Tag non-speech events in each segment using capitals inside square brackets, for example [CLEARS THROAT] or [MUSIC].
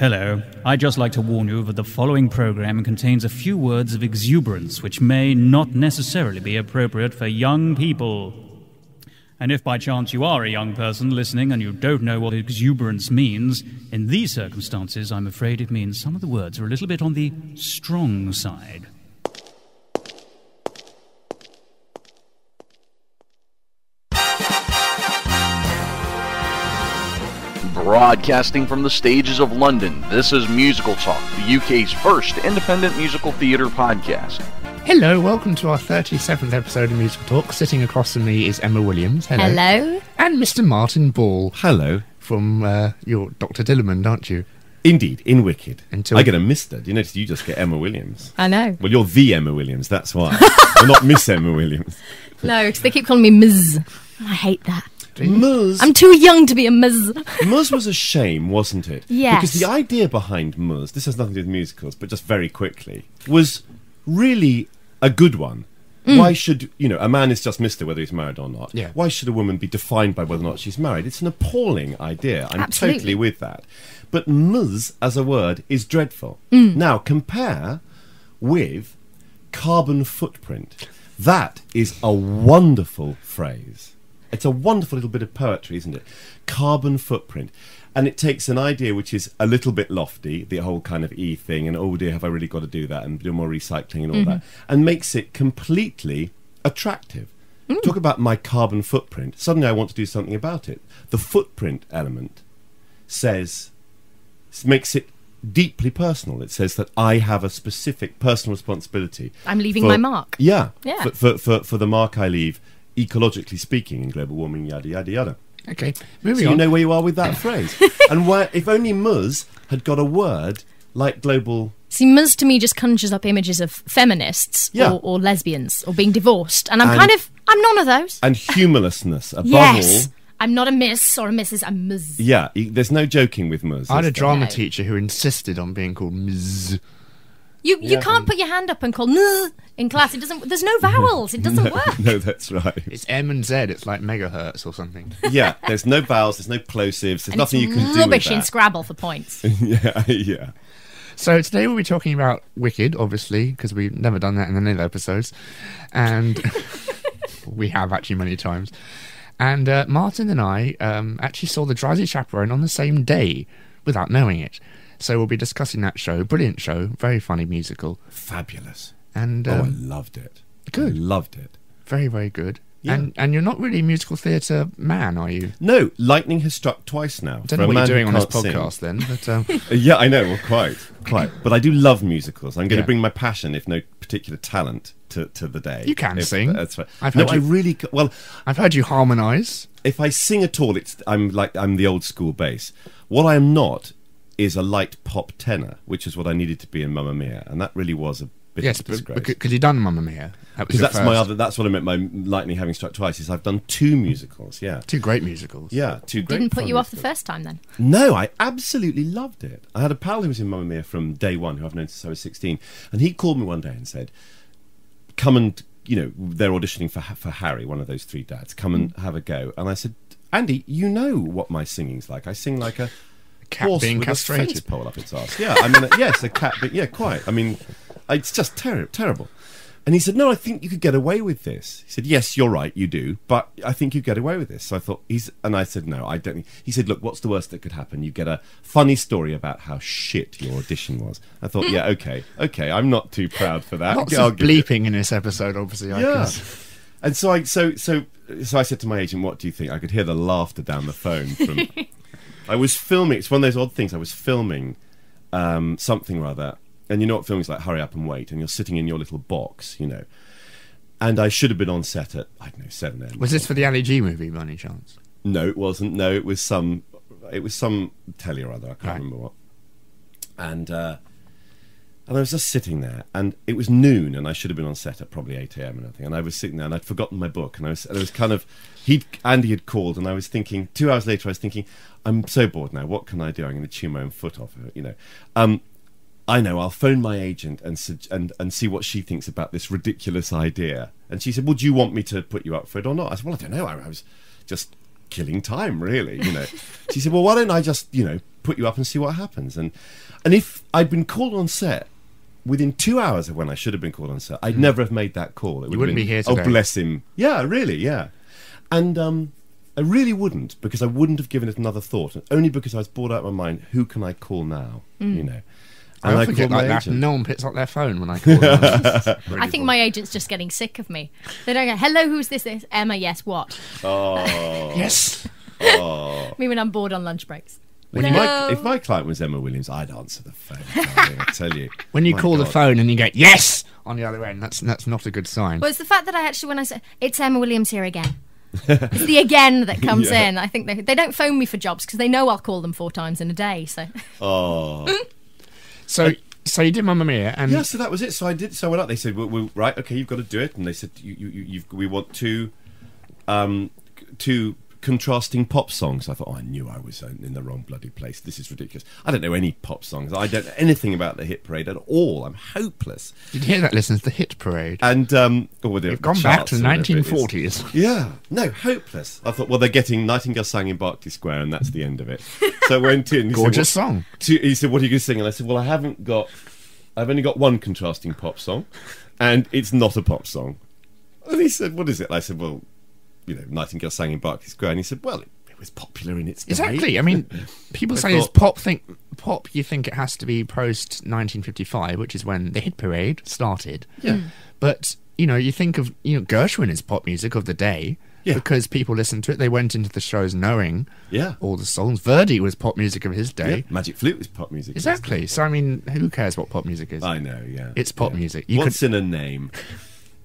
Hello. I'd just like to warn you that the following program contains a few words of exuberance which may not necessarily be appropriate for young people. And if by chance you are a young person listening and you don't know what exuberance means, in these circumstances, I'm afraid it means some of the words are a little bit on the strong side. Broadcasting from the stages of London, this is Musical Talk, the UK's first independent musical theatre podcast. Hello, welcome to our 37th episode of Musical Talk. Sitting across from me is Emma Williams. Hello. Hello. And Mr. Martin Ball Hello. from uh, your Dr. Dillamond, aren't you? Indeed, in Wicked. Until- I get a Mister. Do you notice you just get Emma Williams? I know. Well, you're the Emma Williams, that's why. [LAUGHS] you're not Miss Emma Williams. No, because they keep calling me Ms. I hate that. Muzz. I'm too young to be a Ms. [LAUGHS] Muzz was a shame, wasn't it? Yes. Because the idea behind Muzz, this has nothing to do with musicals, but just very quickly, was really a good one. Mm. Why should, you know, a man is just Mr. whether he's married or not. Yeah. Why should a woman be defined by whether or not she's married? It's an appalling idea. I'm Absolutely. totally with that. But Muzz as a word is dreadful. Mm. Now, compare with carbon footprint. That is a wonderful phrase. It's a wonderful little bit of poetry, isn't it? Carbon footprint. And it takes an idea which is a little bit lofty, the whole kind of E thing, and oh dear, have I really got to do that, and do more recycling and all that, mm-hmm. and makes it completely attractive. Mm. Talk about my carbon footprint. Suddenly I want to do something about it. The footprint element says makes it deeply personal. It says that I have a specific personal responsibility. I'm leaving for- my mark. Yeah, Yeah. For, for, for, for the mark I leave, ecologically speaking, in global warming, yada yada yada. Okay, So moving you know where you are with that phrase. [LAUGHS] and where, if only Muzz had got a word like global. See, Ms to me just conjures up images of feminists Yeah. or, or lesbians or being divorced. And I'm And- kind of, I'm none of those. and humorlessness [LAUGHS] above yes. all. I'm not a Miss or a Mrs. I'm Ms. Yeah, e- there's no joking with Muzz. I had a drama No. teacher who insisted on being called Ms. You, you can't put your hand up and call N in class. It doesn't, there's no [LAUGHS] vowels. It doesn't [LAUGHS] work. no, that's right. It's M and Z. It's like megahertz or something. [LAUGHS] yeah, there's no vowels, there's no plosives, there's And nothing it's you can do rubbish in that. Scrabble for points. yeah, yeah. So today we'll be talking about Wicked, obviously, because we've never done that in the Nil episodes, and we have actually many times. And uh, Martin and I um, actually saw the Drowsy Chaperone on the same day without knowing it. So we'll be discussing that show. Brilliant show, very funny musical, Fabulous. and oh, I um, loved it. good. I loved it. very very good. Yeah. And and you're not really a musical theatre man, are you? No, lightning has struck twice now. I don't know what you're doing on this can't sing. podcast then, but um, [LAUGHS] Yeah, I know. Well, quite, quite. But I do love musicals. I'm going Yeah. to bring my passion, if no particular talent, to, to the day. You can If sing. That's right. I've no, heard I you- really. Well, I've heard you harmonise. if I sing at all, it's I'm like I'm the old school bass. What I am not is a light pop tenor, which is what I needed to be in Mamma Mia, and that really was a bit Yes, of a but disgrace. because you've done Mamma Mia. Because your that's my other. That's what I meant by lightning having struck twice. Is I've done two musicals. Yeah, Two great musicals. yeah, two. Great Didn't put fun you off the first time then. No, I absolutely loved it. I had a pal who was in Mamma Mia from day one, who I've known since I was 16, and he called me one day and said, "Come and you know they're auditioning for for Harry, one of those three dads. Come and mm. have a go." And I said, "Andy, you know what my singing's like. I sing like a Cat horse being with a fence castrated. pole up its ass. Yeah, I mean, uh, yes, a cat. But yeah, quite. I mean, it's just ter- terrible." And he said, "No, I think you could get away with this." He said, "Yes, you're right, you do, but I think you get away with this." So I thought he's, and I said, "No, I don't." He said, "Look, what's the worst that could happen? You get a funny story about how shit your audition was." I thought, "Yeah, okay, okay, I'm not too proud for that." Lots I'll of give it- bleeping in this episode, obviously. I Yeah. can- And so I, so, so, so I said to my agent, "What do you think?" I could hear the laughter down the phone from. [LAUGHS] I was filming. It's one of those odd things. I was filming um, something or other, and you know what filming's like? Hurry up and wait, and you're sitting in your little box, you know. And I should have been on set at I don't know seven a.m. Was this for the Ali G movie, by any chance? No, it wasn't. No, it was some. It was some telly or other. I can't Right. remember what. And uh, and I was just sitting there, and it was noon, and I should have been on set at probably eight a.m. and everything. And I was sitting there, and I'd forgotten my book, and I was, and I was kind of, he Andy had called, and I was thinking. Two hours later, I was thinking, I'm so bored now. What can I do? I'm going to chew my own foot off. You know. Um, I know. I'll phone my agent and and and see what she thinks about this ridiculous idea. And she said, "Well, do you want me to put you up for it or not?" I said, "Well, I don't know. I, I was just killing time, really. You know, [LAUGHS] she said, "Well, why don't I just you know put you up and see what happens?" And and if I'd been called on set within two hours of when I should have been called on set, I'd never have made that call. It would have wouldn't been, be here today. Oh, bless him. Yeah, really, yeah. And um, I really wouldn't because I wouldn't have given it another thought. Only because I was bored out of my mind. Who can I call now? Mm. You know. And I often get called my like that. agent. No one picks up their phone when I [LAUGHS] call them. [LAUGHS] I think my agent's just getting sick of me. They don't go, hello, who's this? this? Emma, yes, what? Oh. [LAUGHS] yes. Oh. me when I'm bored on lunch breaks. If, No. my, if my client was Emma Williams, I'd answer the phone. darling, I tell you. When you My call the phone and you get yes on the other end, that's that's not a good sign. Well, it's the fact that I actually, when I say, it's Emma Williams here again. [LAUGHS] it's the again that comes Yeah. in. I think they, they don't phone me for jobs because they know I'll call them four times in a day. So Oh. [LAUGHS] So so you did Mamma Mia, and Yeah, so that was it. So I did. So I went up. They said, well, well, "Right, okay, you've got to do it." And they said, you, you, you, you've, "We want two, um, two contrasting pop songs." I thought, oh, I knew I was in the wrong bloody place. This is ridiculous. I don't know any pop songs. I don't know anything about the hit parade at all. I'm hopeless. did you hear that? Listen to the hit parade. And um, oh, well, the- We've gone back to the whatever it is. 1940s. Yeah, no, hopeless. I thought, well, they're getting Nightingale sang in Berkeley Square, and that's the end of it. So I went in. he said, Gorgeous "What- song. to- he said, "What are you going to sing?" And I said, "Well, I haven't got. I've only got one contrasting pop song, and it's not a pop song." And he said, "What is it?" And I said, "Well, you know, Nightingale sang in Berkeley Square." And he said, "Well, it, it was popular in its day." Exactly. I mean, [LAUGHS] people I say it's pop. Think pop. You think it has to be post 1955, which is when the hit parade started. Yeah. Hmm. But you know, you think of you know Gershwin is pop music of the day. Yeah. Because people listened to it, they went into the shows knowing Yeah. all the songs. Verdi was pop music of his Yeah, day. Magic Flute was pop music. Exactly. So I mean, who cares what pop music is? I know. Yeah, It's pop Yeah. music. You What's in a name?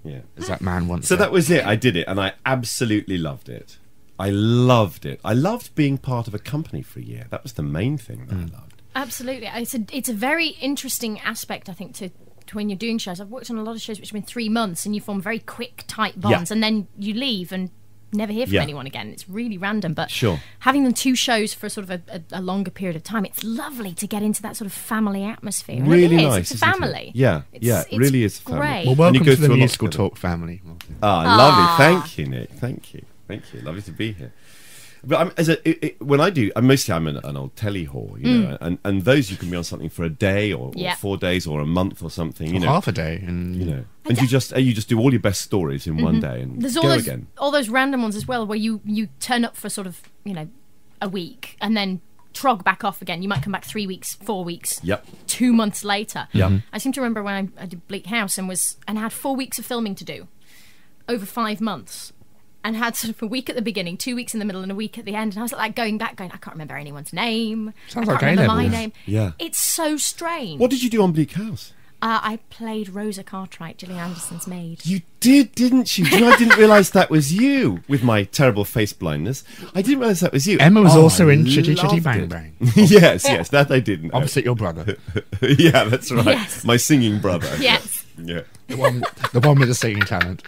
Yeah. As that man once So said. that was it. I did it, and I absolutely loved it. I loved it. I loved being part of a company for a year. That was the main thing that I loved. absolutely, it's a it's a very interesting aspect. I think to. to When you're doing shows, I've worked on a lot of shows which have been three months, and you form very quick, tight bonds, Yeah. and then you leave and never hear from Yeah. anyone again. It's really random, but Sure. having them two shows for a sort of a, a, a longer period of time, it's lovely to get into that sort of family atmosphere. And Really it is. nice, It's a isn't it? family. Yeah, It's- yeah, it it's really is a family. Great. well, And welcome you go to the through musical talk family. Ah, lovely. Thank you, Nick. Thank you. Thank you. Lovely to be here. But I'm, as a, it, it, when I do, I'm mostly I'm an, an old telly whore, you know, and, and those you can be on something for a day or, or Mm. Four days or a month or something, you know, half a day, and you know, and you just you just do all your best stories in one day and Mm-hmm. There's all go those again. all those random ones as well, where you you turn up for sort of you know a week and then trog back off again. You might come back three weeks, four weeks, Yep. two months later. Yep. Mhm. I seem to remember when I, I did Bleak House and was and had four weeks of filming to do over five months. And had sort of a week at the beginning, two weeks in the middle, and a week at the end. And I was like going back, going, I can't remember anyone's name. Sounds I can't remember my A-levels. name. Yeah. It's so strange. What did you do on Bleak House? Uh, I played Rosa Cartwright, Gillian Anderson's maid. You did, didn't you? Do you know, I didn't [LAUGHS] realise that was you with my terrible face blindness. I didn't realise that was you. Emma was Oh, also I in Chitty Chitty Bang it. Bang. [LAUGHS] yes, yes, that I didn't. know. Opposite your brother, [LAUGHS] yeah, that's right. Yes. My singing brother. Yes. Yeah. the one, the one with the singing talent.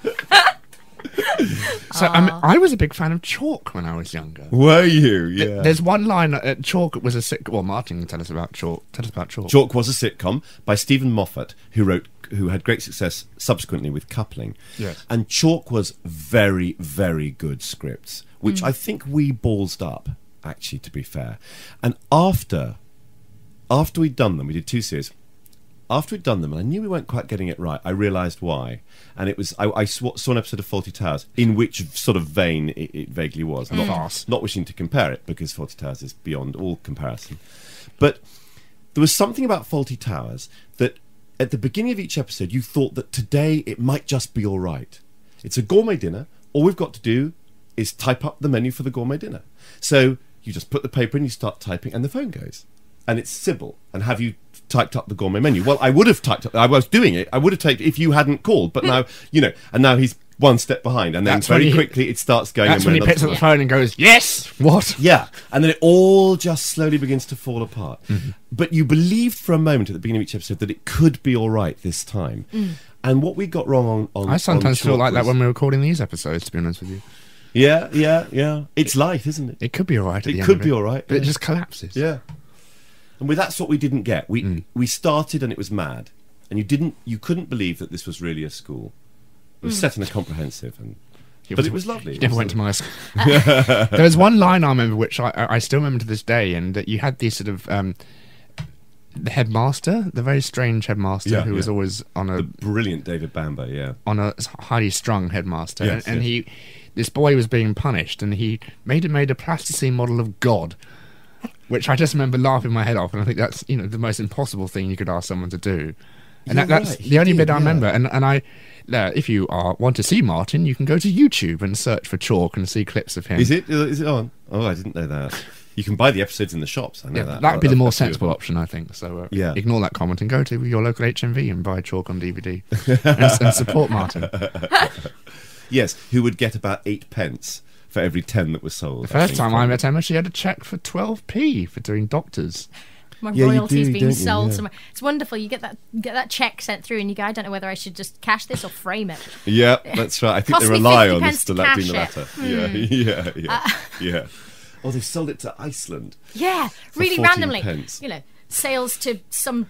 So um, I was a big fan of Chalk when I was younger. Were you? Yeah. There's one line. Uh, Chalk was a sick. Well, Martin can tell us about Chalk. Tell us about Chalk. Chalk was a sitcom by Steven Moffat, who wrote, who had great success subsequently with Coupling. Yes. And Chalk was very, very good scripts, which I think we ballsed up. Actually, to be fair, and after, after we'd done them, we did two series. After we'd done them, and I knew we weren't quite getting it right, I realised why. And it was I, I saw, saw an episode of Fawlty Towers, in which sort of vein it, it vaguely was. Not, mm. Farce. not wishing to compare it, because Fawlty Towers is beyond all comparison. But there was something about Fawlty Towers that at the beginning of each episode you thought that today it might just be all right. It's a gourmet dinner. All we've got to do is type up the menu for the gourmet dinner. So you just put the paper in, you start typing, and the phone goes. And it's Sybil. And have you typed up the gourmet menu? Well, I would have typed up. I was doing it. I would have typed if you hadn't called. But now, you know, and now he's one step behind, and then That's very he- quickly it starts going. That's when he picks up the phone and goes, "Yes, what?" yeah, and then it all just slowly begins to fall apart. Mm-hmm. But you believed for a moment at the beginning of each episode that it could be all right this time. And what we got wrong on, on I sometimes on feel like that when we're recording these episodes. To be honest with you, yeah, yeah, yeah. It's life, isn't it? it could be all right. It could be all right, but it just collapses. Yeah. And well, that's what we didn't get. We Mm. we started and it was mad, and you didn't, you couldn't believe that this was really a school. It was Mm. set in a comprehensive, and but it was lovely. You never went to my school. [LAUGHS] [LAUGHS] there was one line I remember, which I, I I still remember to this day, and that you had this sort of um, the headmaster, the very strange headmaster Yeah, who was always on a the brilliant David Bamber. Yeah, on a highly strung headmaster, Yes, and, and yes. he this boy was being punished, and he made made a plasticine model of God. Which I just remember laughing my head off, and I think that's you know the most impossible thing you could ask someone to do, and that, that's right, the only did, bit I yeah. remember. And and I, uh, if you are want to see Martin, you can go to YouTube and search for Chalk and see clips of him. is it? Is it on? Oh, I didn't know that. You can buy the episodes in the shops. I know Yeah, that. that'd be the more sensible option, I think. So uh, Yeah. ignore that comment and go to your local HMV and buy Chalk on DVD [LAUGHS] and, and support Martin. [LAUGHS] Yes, who would get about eight pence for every ten that was sold. The first think, time from- I met Emma, she had a check for 12p for doing doctors. My Yeah, you royalties do, being sold Yeah. somewhere. It's wonderful. You get that get that check sent through, and you go, I don't know whether I should just cash this or frame it. Yeah, that's right. I think they rely on pence us to to like doing the cash it. Hmm. latter. Yeah, [LAUGHS] yeah, yeah, Uh, yeah. Oh, they sold it to Iceland. Yeah, really randomly. pence. You know, sales to some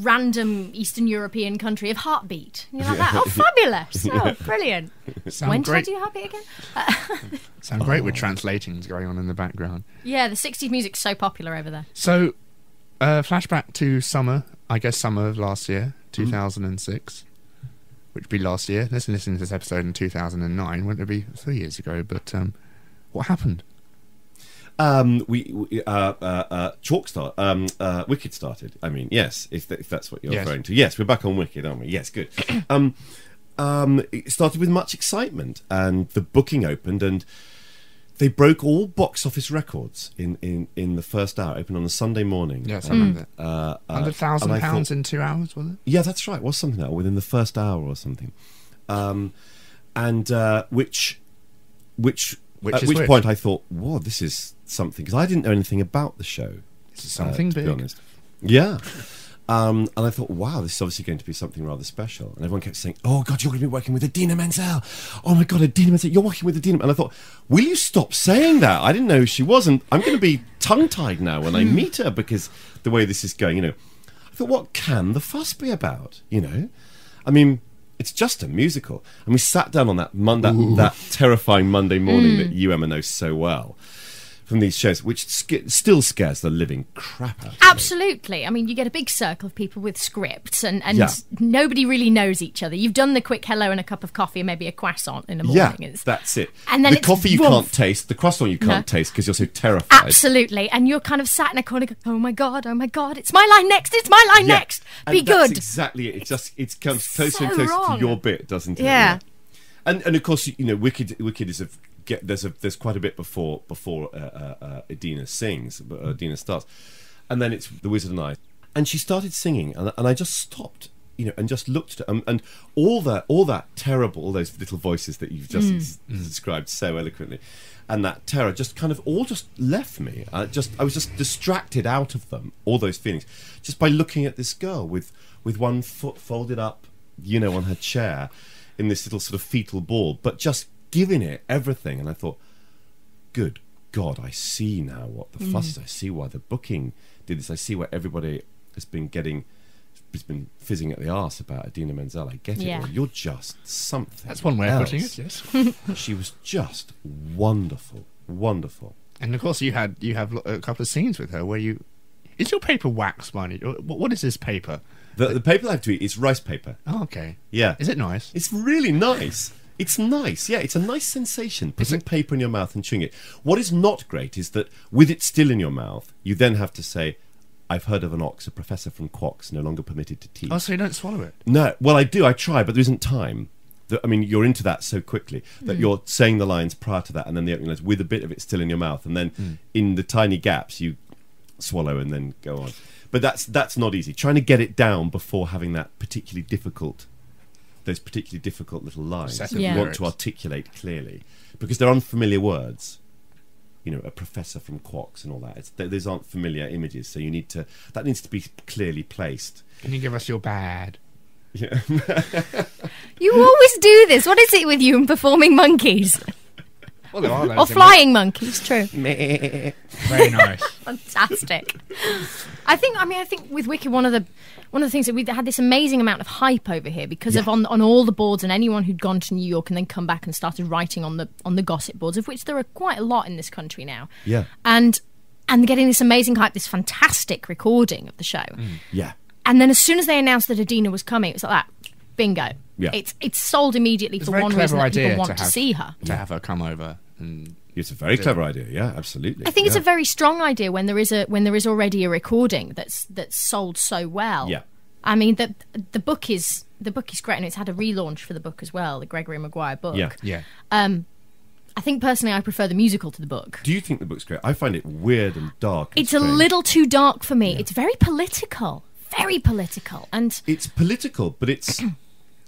random Eastern European country of heartbeat. You're like that. Oh, fabulous! [LAUGHS] Oh, brilliant. Sound when great. did I do heartbeat again? [LAUGHS] Sound great with translations going on in the background. Yeah, the 60s music's so popular over there. So, uh, flashback to summer, I guess summer of last year, Hmm. 2006, which would be last year. Let's listen to this episode in 2009. Wouldn't it be three years ago? But um, what happened? Um, we, we uh, uh, uh, Chalk start, um, uh, Wicked started. I mean, yes, if, th- if that's what you're Yes. referring to. Yes, we're back on Wicked, aren't we? Yes, good. [CLEARS THROAT] um, um, it started with much excitement, and the booking opened, and they broke all box office records in, in, in the first hour. Opened on a Sunday morning. Yes, I remember that. Uh, uh, Hundred thousand pounds thought- in two hours, was it? Yeah, that's right. Was something like that within the first hour or something, um, and uh, which, which, Which at which which? point I thought, "Whoa, this is something," because I didn't know anything about the show. This is something uh, to big. be honest. Yeah. Um, and I thought, wow, this is obviously going to be something rather special. And everyone kept saying, oh, God, you're going to be working with Idina Menzel. Oh, my God, Idina Menzel, you're working with Idina. And I thought, will you stop saying that? I didn't know who she was. And I'm going to be tongue tied now when I meet her because the way this is going, you know. I thought, what can the fuss be about? You know? I mean, it's just a musical. And we sat down on that, mon- that, that terrifying Monday morning that mm. you, Emma, know so well from these shows, which sca- still scares the living crap out of me. Absolutely. I mean, you get a big circle of people with scripts, and, and Yeah. nobody really knows each other. You've done the quick hello and a cup of coffee, and maybe a croissant in the Yeah, morning. It's- that's it. And then the coffee you woof. can't taste, the croissant you can't No. taste because you're so terrified. Absolutely. And you're kind of sat in a corner going, oh my God, oh my God, it's my line next, it's my line Yeah. next. And Be that's good. exactly it. It just it comes closer and so closer wrong. to your bit, doesn't it? Yeah. And and of course you know Wicked Wicked is a get there's a there's quite a bit before before uh, uh, uh, sings, uh, Idina starts, and then it's the Wizard and I, and she started singing, and, and I just stopped. You know, and just looked at um, and all that, all that terrible, all those little voices that you've just ex- described so eloquently, and that terror just kind of all just left me. I just, I was just distracted out of them, all those feelings, just by looking at this girl with with one foot folded up, you know, on her chair, in this little sort of fetal ball, but just giving it everything. And I thought, good God, I see now what the fuss is. Mm. I see why the booking did this. I see why everybody has been getting, has been fizzing at the arse about Idina Menzel. I get it. Yeah. all. You're just something. That's one way of putting it. Yes. [LAUGHS] She was just wonderful, wonderful. and of course, you had you have a couple of scenes with her where you. Is your paper wax, Barney? Or What what is this paper? The, the paper I have to eat is rice paper. Oh, okay. Yeah. Is it nice? It's really nice. It's nice, yeah. It's a nice sensation putting paper in your mouth and chewing it. What is not great is that with it still in your mouth, you then have to say, "I've heard of an ox, a professor from Quox, no longer permitted to teach." Oh, so you don't swallow it? No, well, I do. I try, but there isn't time. I mean, you're into that so quickly that hmm. you're saying the lines prior to that, and then the opening lines with a bit of it still in your mouth, and then hmm. in the tiny gaps you swallow and then go on. But that's that's not easy. Trying to get it down before having that particularly difficult, those particularly difficult little lines Set that of you want to articulate clearly, because they're unfamiliar words. You know, a professor from Quox and all that. It's, those aren't familiar images, so you need to. That needs to be clearly placed. Can you give us your bad? Yeah. [LAUGHS] You always do this. What is it with you and performing monkeys? Well, there are those or in flying monkeys. True. [LAUGHS] Very nice. Fantastic. I think. I mean, I think with Wiki, one of the one of the things that we had this amazing amount of hype over here because of on on all the boards and anyone who'd gone to New York and then come back and started writing on the on the gossip boards, of which there are quite a lot in this country now. Yeah. And and getting this amazing hype, this fantastic recording of the show. Mm. Yeah. And then as soon as they announced that Idina was coming, it was like that. Bingo. Yeah. It's it's sold immediately It's for one reason that people want to, to, see her. to have her come over and It's a very clever idea. Yeah, absolutely. I think it's a very strong idea when there is a when there is already a recording that's that's sold so well. Yeah. I mean the the book is the book is great and it's had a relaunch for the book as well, the Gregory Maguire book. Yeah. yeah. Um, I think personally I prefer the musical to the book. Do you think the book's great? I find it weird and dark. and It's a little too dark for me. It's very political. Very political. And It's political, but it's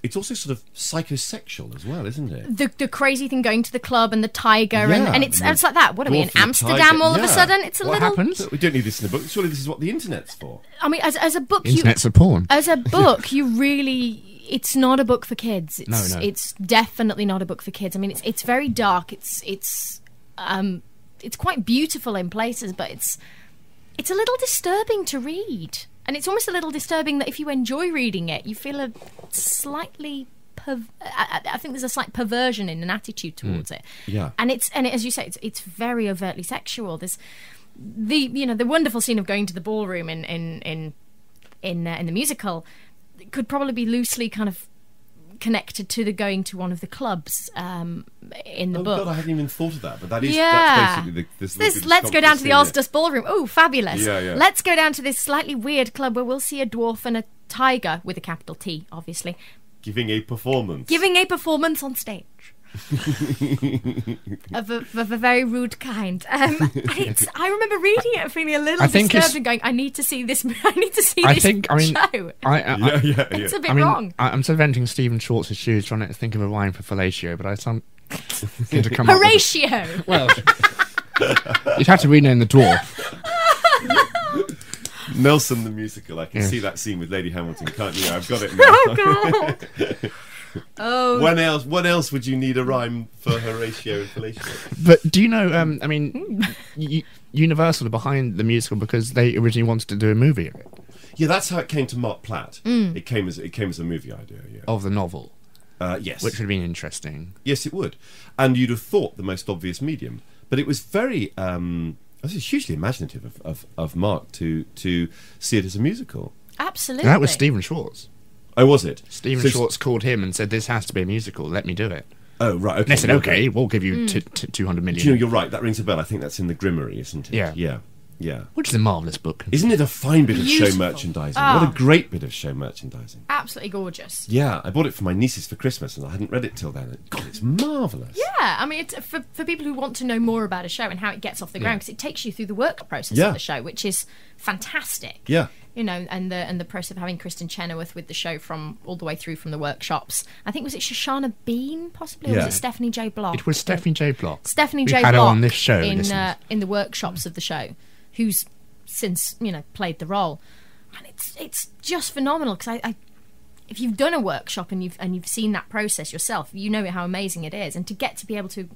it's also sort of psychosexual as well, isn't it? the the crazy thing going to the club and the tiger and, Yeah, and it's and the it's like that. What are we in dwarf and the Amsterdam tiger. all of a sudden? It's a little. What little happens? But we don't need this in the book. Surely this is what the internet's for. I mean as as a book you Internet's a porn. [LAUGHS] as a book, you really it's not a book for kids. It's, No, no. It's definitely not a book for kids. I mean, it's it's very dark. It's it's um it's quite beautiful in places, but it's it's a little disturbing to read, and it's almost a little disturbing that if you enjoy reading it, you feel a slightly. I, I think there's a slight perversion in an attitude towards it. Yeah. and it's and as you say, it's it's very overtly sexual. There's the you know the wonderful scene of going to the ballroom in in in in, uh, in the musical could probably be loosely kind of connected to the going to one of the clubs um, in the oh book. God, I hadn't even thought of that. But that is Yeah. that's basically the, this, this, let's go down to the Ozdust Ballroom. Oh, fabulous! Yeah, yeah. Let's go down to this slightly weird club where we'll see a dwarf and a tiger with a capital T, obviously, giving a performance. giving a performance on stage. [LAUGHS] of, a, of a very rude kind. Um, [LAUGHS] it's, I remember reading it and feeling a little I think disturbed and going, "I need to see this. [LAUGHS] I need to see I this think. I mean, show." I, I, yeah, yeah, yeah. it's a bit I mean, wrong. I, I'm inventing Stephen Schwartz's shoes, trying to think of a rhyme for fellatio, but I some seem to come up with Horatio. Well, you'd have to rename the dwarf. Nelson the musical. I can Yes. see that scene with Lady Hamilton, can't you? I've got it now. oh God. Oh. When else? What else would you need a rhyme for Horatio and Felicia? But do you know? Um, I mean, U- Universal are behind the musical because they originally wanted to do a movie of it, Yeah, that's how it came to Mark Platt. Mm. It came as it came as a movie idea. Yeah. of the novel, Uh, yes. which would have been interesting. Yes, it would. And you'd have thought the most obvious medium. But it was very, um, it was hugely imaginative of, of, of Mark to, to see it as a musical. Absolutely. And that was Stephen Schwartz. Oh, was it? Stephen So- Schwartz called him and said, "This has to be a musical. Let me do it." Oh, right. Okay. And they said, "Okay, we'll give you t- t- two hundred Do you know, you're right. That rings a bell. I think that's in the Grimmerie, isn't it? Yeah. Yeah. Yeah. which is a marvelous book. Isn't it a fine bit of show Beautiful. merchandising? Ah. What a great bit of show merchandising. Absolutely gorgeous. Yeah, I bought it for my nieces for Christmas and I hadn't read it till then. God, it's marvellous. Yeah, I mean, it's for, for people who want to know more about a show and how it gets off the ground, because it takes you through the work process Yeah. of the show, which is fantastic. Yeah. You know, and the and the process of having Kristin Chenoweth with the show from all the way through from the workshops. I think was it Shoshana Bean possibly, or Yeah. was it Stephanie J. Block? It was Stephanie J. Block. Stephanie We J. had her Block on this show. in uh, in the workshops of the show, who's since you know played the role, and it's it's just phenomenal because I, I if you've done a workshop and you've and you've seen that process yourself, you know how amazing it is, and to get to be able to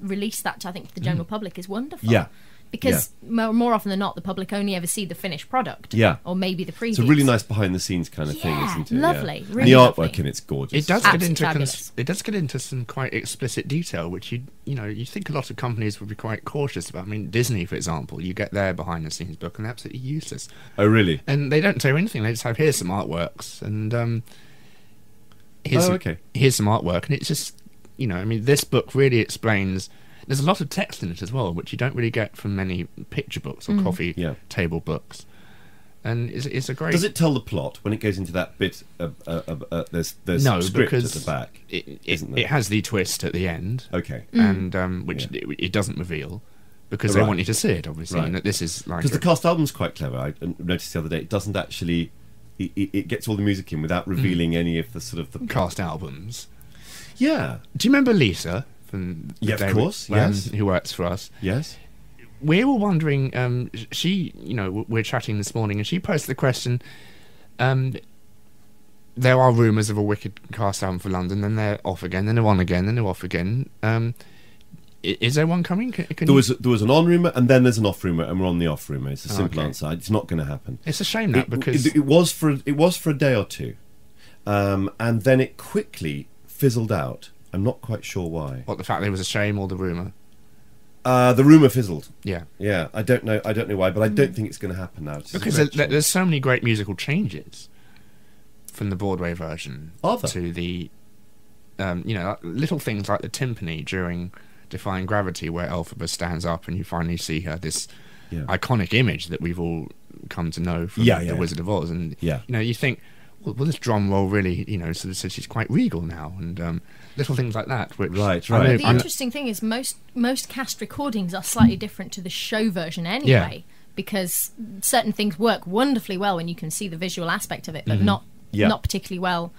release that to I think to the general public is wonderful. Mm. Yeah. Because more, more often than not, the public only ever see the finished product. Yeah. Or maybe the previews. It's a really nice behind the scenes kind of thing, Yeah, isn't it? lovely, Yeah. really the lovely. artwork in it's gorgeous. It does get into cons- fabulous. it does get into some quite explicit detail, which you you know you think a lot of companies would be quite cautious about. I mean, Disney, for example, you get their behind the scenes book and they're absolutely useless, Oh, really? and they don't tell you anything. They just have here's some artworks and um, here's Oh, some, okay. here's some artwork, and it's just you know I mean this book really explains. There's a lot of text in it as well, which you don't really get from many picture books Mm. or coffee Yeah. table books, and it's, it's a great. Does it tell the plot when it goes into that bit? Of, uh, uh, uh, there's there's no, script because at the back. it, it, isn't it has the twist at the end. Okay. and um, which Yeah. it, it doesn't reveal because Oh, they want you to see it, obviously. Right. And that this is like Because the cast album's quite clever. I noticed the other day. It doesn't actually. It, it, it gets all the music in without revealing any of the sort of the cast albums. Yeah. Do you remember Lisa the Yeah, of course, Lamb, yes. who works for us? Yes. We were wondering. Um, she, you know, we're chatting this morning, and she posed the question. Um, there are rumours of a wicked cast album for London, then they're off again, then they're on again, then they're off again. Um, Is there one coming? Can, can There you- was there was an on rumor, and then there's an off rumor, and we're on the off rumor. It's a Oh, simple okay. answer. It's not going to happen. It's a shame that it, because it, it was for it was for a day or two, um, and then it quickly fizzled out. I'm not quite sure why. what the fact that it was a shame or the rumor. Uh, the rumor fizzled. Yeah, Yeah, I don't know. I don't know why, but I don't think it's going to happen now. It's because there, there's so many great musical changes from the Broadway version to the, um, you know, little things like the timpani during Defying Gravity, where Elphaba stands up and you finally see her this Yeah. iconic image that we've all come to know from Yeah, the yeah, Wizard of Oz, and Yeah. you know, you think. Well, well, this drum roll really, you know, of says she's quite regal now, and um, little things like that. Which Right, I know- right. The I know- interesting thing is most most cast recordings are slightly different to the show version anyway, because certain things work wonderfully well when you can see the visual aspect of it, but mm-hmm. not Yeah. not particularly well,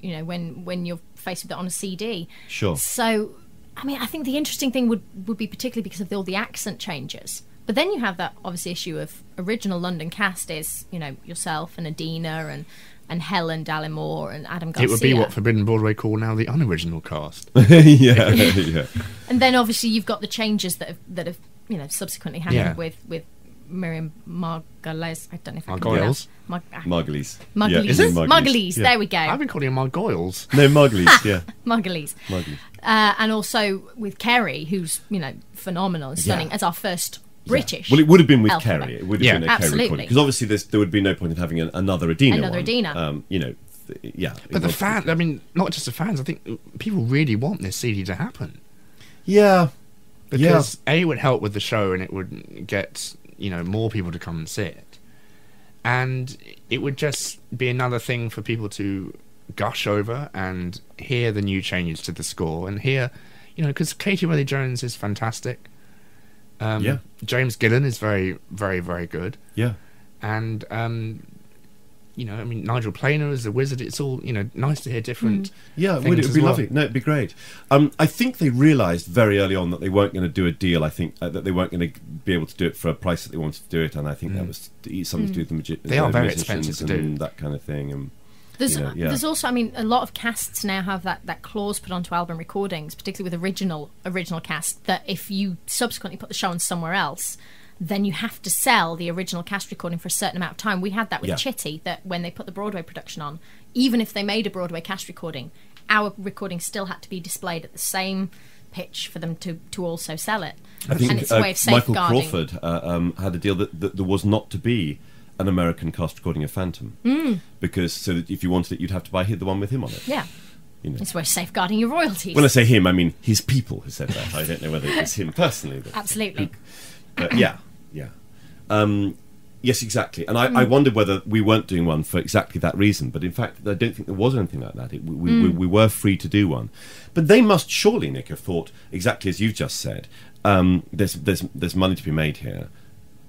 you know, when when you're faced with it on a CD. Sure. So, I mean, I think the interesting thing would would be particularly because of all the accent changes. But then you have that obviously issue of original London cast is you know yourself and Idina and and Helen Dallimore and Adam Garcia. it would be what Forbidden Broadway call now the unoriginal cast. [LAUGHS] yeah, [LAUGHS] yeah. And then obviously you've got the changes that have that have you know subsequently happened Yeah. with with Miriam Margolyes. I don't know if I can Margolyes? pronounce Mar- ah, Margulies. Margulies. Yeah, is it Margulies. Yeah. There we go. I've been calling him Margoyles. No, Margulies. [LAUGHS] Yeah, Margulies. Margulies. Uh, and also with Kerry, who's you know phenomenal and stunning Yeah. as our first British. Well, it would have been with Elphaba. Kerry. It would have Yeah. been a Kerry Absolutely. recording because obviously there would be no point in having an, another Idina. Another one. Idina. Um, you know, th- yeah. But the It was- fan, I mean, not just the fans. I think people really want this CD to happen Yeah. because a it would help with the show and it would get you know more people to come and see it, and it would just be another thing for people to gush over and hear the new changes to the score and hear, you know, because Katie Rowley Jones is fantastic. Um, Yeah. James Gillan is very, very, very good. Yeah. and um, you know, I mean, Nigel Planer as the wizard. It's all you know, nice to hear different. Yeah, it would. It would be well. lovely. No, it'd be great. Um, I think they realised very early on that they weren't going to do a deal. I think uh, that they weren't going to be able to do it for a price that they wanted to do it, and I think that was to eat something to do with the magi- They are very expensive to do. and that kind of thing. And There's, you know, yeah. there's also, I mean, a lot of casts now have that, that clause put onto album recordings, particularly with original original cast, that if you subsequently put the show on somewhere else, then you have to sell the original cast recording for a certain amount of time. We had that with Yeah. Chitty, that when they put the Broadway production on, even if they made a Broadway cast recording, our recording still had to be displayed at the same pitch for them to, to also sell it. I think and it's a uh, way of safeguarding. Michael. Crawford uh, um, had a deal that, that there was not to be an American cast recording of Phantom Mm. because so that if you wanted it, you'd have to buy the one with him on it. Yeah. You know. It's worth safeguarding your royalties. When I say him, I mean his people who said that. I don't know whether it was him personally. But, Absolutely. [CLEARS THROAT] but yeah, yeah. Um, yes, exactly. And I, Hmm. I wondered whether we weren't doing one for exactly that reason. But in fact, I don't think there was anything like that. It, we, we, Hmm. we, we were free to do one. But they must surely, Nick, have thought exactly as you've just said. Um, there's, there's, there's money to be made here.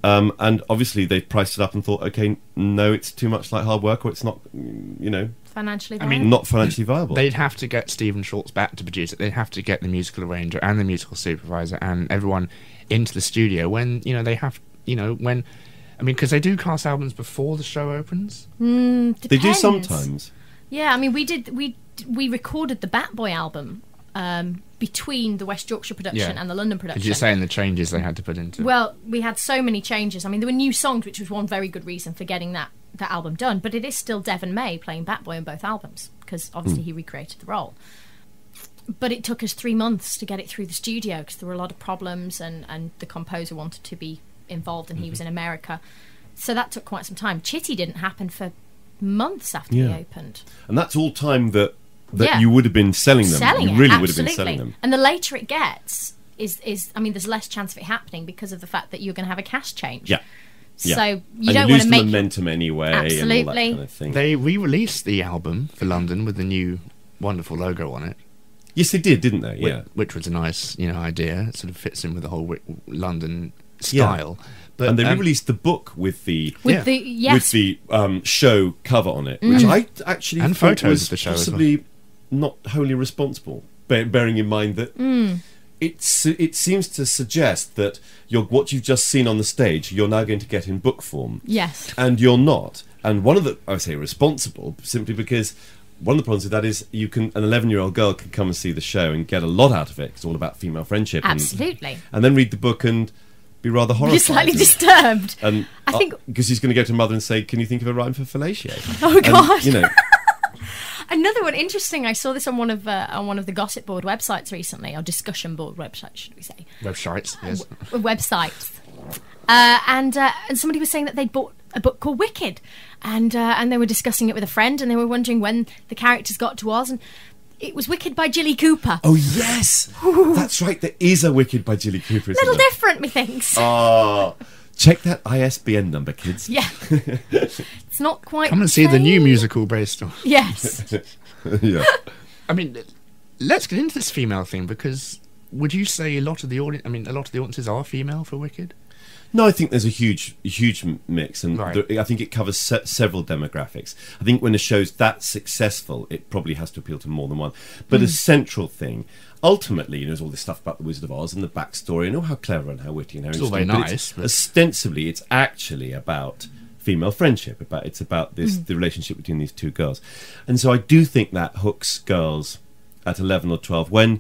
Um, and obviously, they priced it up and thought, okay, no, it's too much like hard work, or it's not, mm, you know, Financially, I mean, viable. not financially viable. They'd have to get Stephen Schwartz back to produce it. They'd have to get the musical arranger and the musical supervisor and everyone into the studio when you know they have you know when I mean because they do cast albums before the show opens. they do sometimes. Yeah, I mean, we did we we recorded the Bat Boy album um, between the West Yorkshire production Yeah. and the London Because production. you're saying the changes they had to put into. Well, we had so many changes. I mean, there were new songs, which was one very good reason for getting that that album done. But it is still Deven May playing Batboy on both albums because obviously he recreated the role. But it took us three months to get it through the studio because there were a lot of problems, and and the composer wanted to be involved, and he was in America, so that took quite some time. Chitty didn't happen for months after Yeah. we opened. And that's all time that that Yeah. you would have been selling them. selling you it, really would have been selling them. And the later it gets, is is I mean, there's less chance of it happening because of the fact that you're going to have a cash change. Yeah. Yeah. So you and don't you want to the make momentum anyway, and all that Absolutely. kind of thing. they re-released the album for London with the new wonderful logo on it. yes, they did, didn't they? Yeah. which was a nice you know idea. It sort of fits in with the whole wi- London Yeah. style. But and they um, re-released the book with the with Yeah. the yes, with the um, show cover on it, which I actually And photos was of the show as possibly not wholly responsible. Bear, bearing in mind that hmm. it's it seems to suggest that you're what you've just seen on the stage, you're now going to get in book form. yes, and you're not. And one of the I say responsible simply because one of the problems with that is you can an 11 year old girl can come and see the show and get a lot out of it. It's all about female friendship. and- Absolutely. And, then read the book and be rather horrified. You're slightly and- disturbed. and I uh, think- because he's going to go to mother and say, "Can you think of a rhyme for fellatio?" Oh, And, you know, Another one interesting. I saw this on one of uh, on one of the gossip board websites recently, or discussion board websites, should we say? Websites, yes. w- websites. Uh, and uh, and somebody was saying that they'd bought a book called Wicked, and uh, and they were discussing it with a friend, and they were wondering when the characters got to Oz, and it was Wicked by Jilly Cooper. oh yes, that's right. There is a Wicked by Jilly Cooper. Isn't Little different, methinks. Oh, check that ISBN number, kids. yeah, [LAUGHS] it's not quite. Come and see the new musical based on. Yes, [LAUGHS] yeah. I mean, let's get into this female thing because would you say a lot of the audience? I mean, a lot of the audiences are female for Wicked. No, I think there's a huge, huge mix, and Right. there- I think it covers se- several demographics. I think when a show's that successful, it probably has to appeal to more than one. But Hmm. a central thing, ultimately, you know, there's all this stuff about the Wizard of Oz and the backstory, and oh, how clever and how witty and how It's all interesting. very but nice, but- ostensibly, it's actually about female friendship. About it's about this Hmm. the relationship between these two girls, and so I do think that hooks girls at eleven or twelve when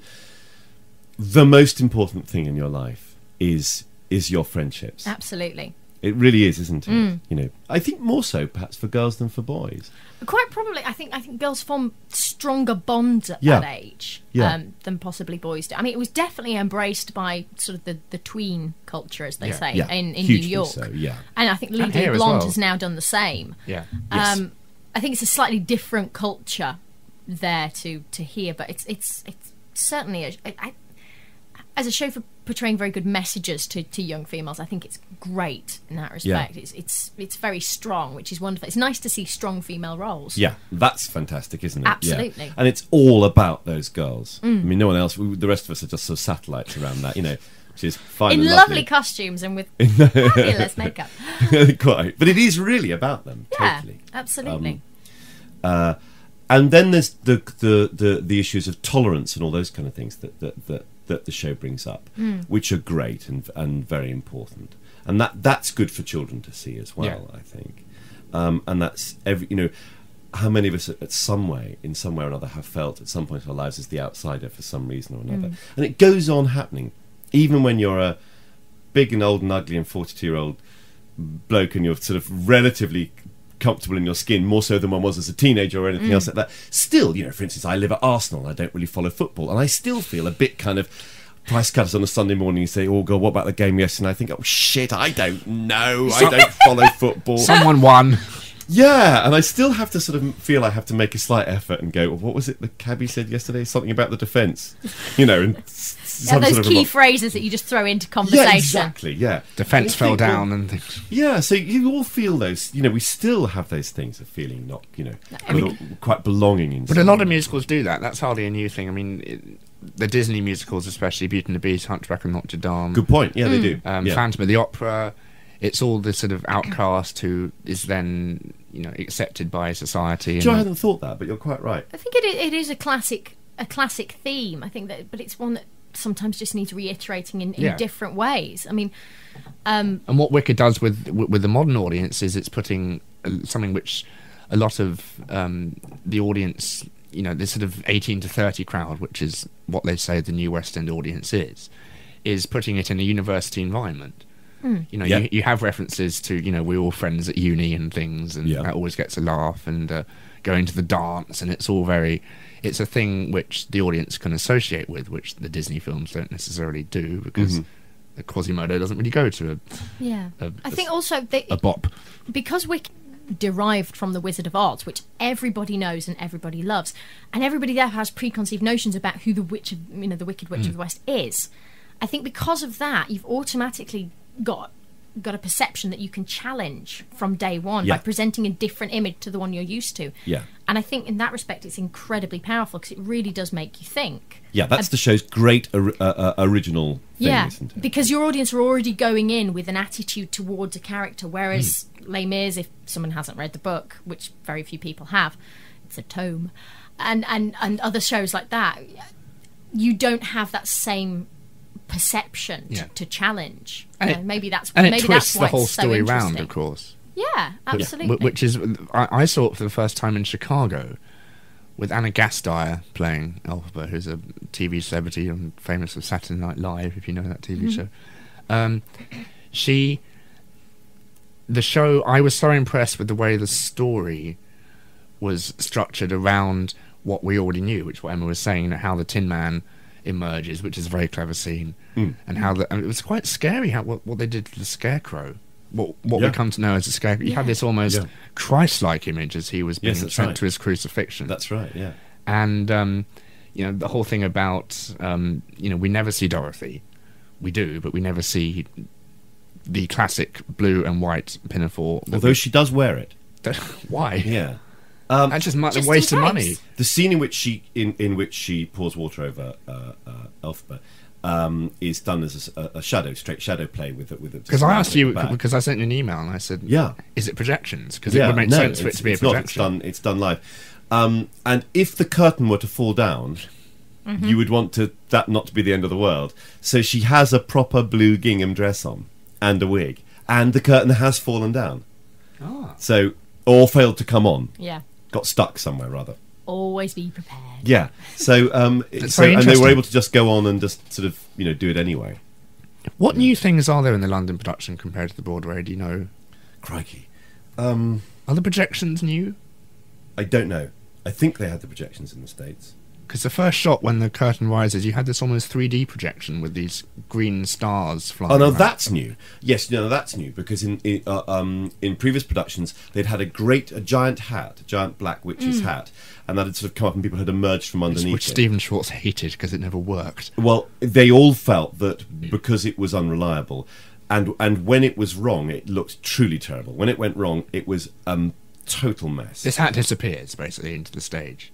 the most important thing in your life is is your friendships. absolutely. It really is, isn't it? Mm. You know, I think more so perhaps for girls than for boys. Quite probably, I think I think girls form stronger bonds at Yeah. that age Yeah. um, than possibly boys do. I mean, it was definitely embraced by sort of the, the tween culture, as they Yeah. say, Yeah, in, in New York. so, yeah. And I think And Legally Blonde well. has now done the same. Yeah. Yes. Um, I think it's a slightly different culture there to to hear, but it's it's it's certainly a, I, I- as a show for portraying very good messages to, to young females. I think it's great in that respect. It's it's it's very strong, which is wonderful. It's nice to see strong female roles. Yeah, that's fantastic, isn't it? Absolutely. Mm. And it's all about those girls. I mean, no one else. We, the rest of us are just sort of satellites around that. You know, which is fine. in and lovely costumes and with [LAUGHS] fabulous makeup. [LAUGHS] Quite, but it is really about them. Yeah, Totally. absolutely. and then there's the, the the the issues of tolerance and all those kind of things that that that, that the show brings up, Hmm. which are great and and very important, and that that's good for children to see as well. I think, um, and that's every you know. How many of us, at some way, in some way or another, have felt at some point in our lives as the outsider for some reason or another, and it goes on happening, even when you're a big and old and ugly and forty-two-year-old bloke and you're sort of relatively comfortable in your skin more so than one was as a teenager or anything mm. else like that. Still you know for instance i live at arsenal. I don't really follow football. And i still feel a bit kind of price cutters on a sunday morning you say oh god what about the game yesterday? And i think oh shit i don't know. I don't follow football. Someone won. yeah and i still have to sort of feel i have to make a slight effort and go well, what was it the cabbie said yesterday? Something about the defence. You know and s- Yeah, those sort of key remo- phrases that you just throw into conversation. yeah exactly yeah Defence fell think, down and things. yeah, so you all feel those. You know, we still have those things of feeling not, you know, every- little- quite belonging in. But a lot of musicals do that. That's hardly a new thing. I mean, it, the Disney musicals, especially Beauty and the Beast, Hunchback of Notre Dame, Good point. Yeah, they do. um, yeah. Phantom of the Opera. It's all the sort of outcast who is then, you know, accepted by society. Joe, I hadn't thought that, but you're quite right. I think it, it is a classic a classic theme. I think that, but it's one that sometimes just needs reiterating in, in Yeah. different ways. I mean, um, And what Wicker does with with with the modern audience is it's putting uh, something which a lot of um, the audience, you know, this sort of eighteen to thirty crowd, which is what they say the new West End audience is, is putting it in a university environment. You know, Yeah. you, you have references to you know we're all friends at uni and things, and Yeah. that always gets a laugh. And uh, going to the dance, and it's all very. It's a thing which the audience can associate with, which the Disney films don't necessarily do because. Mm-hmm. The Quasimodo doesn't really go to a, yeah, A- I think also they, a bop. because Wicked derived from the Wizard of Oz, which everybody knows and everybody loves, and everybody there has preconceived notions about who the witch of you know the Wicked Witch mm. of the West is. I think because of that, you've automatically got got a perception that you can challenge from day one Yeah. by presenting a different image to the one you're used to. Yeah. And I think in that respect, it's incredibly powerful because it really does make you think. Yeah, that's the show's great or, uh, uh, original thing, Yeah, isn't it? because your audience are already going in with an attitude towards a character, whereas Hmm. Les Mis, if someone hasn't read the book, which very few people have, it's a tome, and and and other shows like that, you don't have that same perception Yeah. to, to challenge. And it- maybe that's and it maybe twists that's why the whole it's so story round, of course. Yeah, absolutely. Which is, I, I saw it for the first time in Chicago with Anna Gasteyer playing Elphaba, who's a TV celebrity and famous for Saturday Night Live, if you know that TV show. Um, she, the show, I was so impressed with the way the story was structured around what we already knew, which what Emma was saying, how the Tin Man emerges, which is a very clever scene, Mm. and how the, and it was quite scary how what, what they did to the Scarecrow. What what Yeah. we come to know as the Scarecrow, you had this almost Yeah. Christ-like image as he was being Yes, sent right. to his crucifixion That's right. Yeah. and um, you know the whole thing about um, you know we never see Dorothy, we do, but we never see the classic blue and white pinafore. that Although she does wear it. [LAUGHS] why? Yeah. Um, That's just, mu- Just a waste of money. the scene in which she in, in which she pours water over uh, uh, Elphaba um, is done as a shadow, straight shadow play with it. With it Because I asked you back. because I sent you an email and I said, Yeah. is it projections? Because it would make no, sense for it to be a it's not. projection. It's done. It's done live. Um, and if the curtain were to fall down, you would want to that not to be the end of the world. So she has a proper blue gingham dress on and a wig, and the curtain has fallen down. Ah. So or failed to come on, Yeah. Got stuck somewhere rather. Always be prepared. Yeah. So um, [LAUGHS] so, and they were able to just go on and just sort of you know do it anyway. What new things are there in the London production compared to the Broadway? Do you know? Crikey. Um, Are the projections new? I don't know. I think they had the projections in the states. Because the first shot when the curtain rises, you had this almost 3D projection with these green stars flying. Oh no, around. that's new. Yes, no, that's new because in in, uh, um, in previous productions they'd had a great, a giant hat, a giant black witch's hat, and that had sort of come up and people had emerged from underneath which it. Stephen Schwartz hated because it never worked. Well, they all felt that because it was unreliable, and and when it was wrong, it looked truly terrible. When it went wrong, it was um total mess. This hat disappears basically into the stage.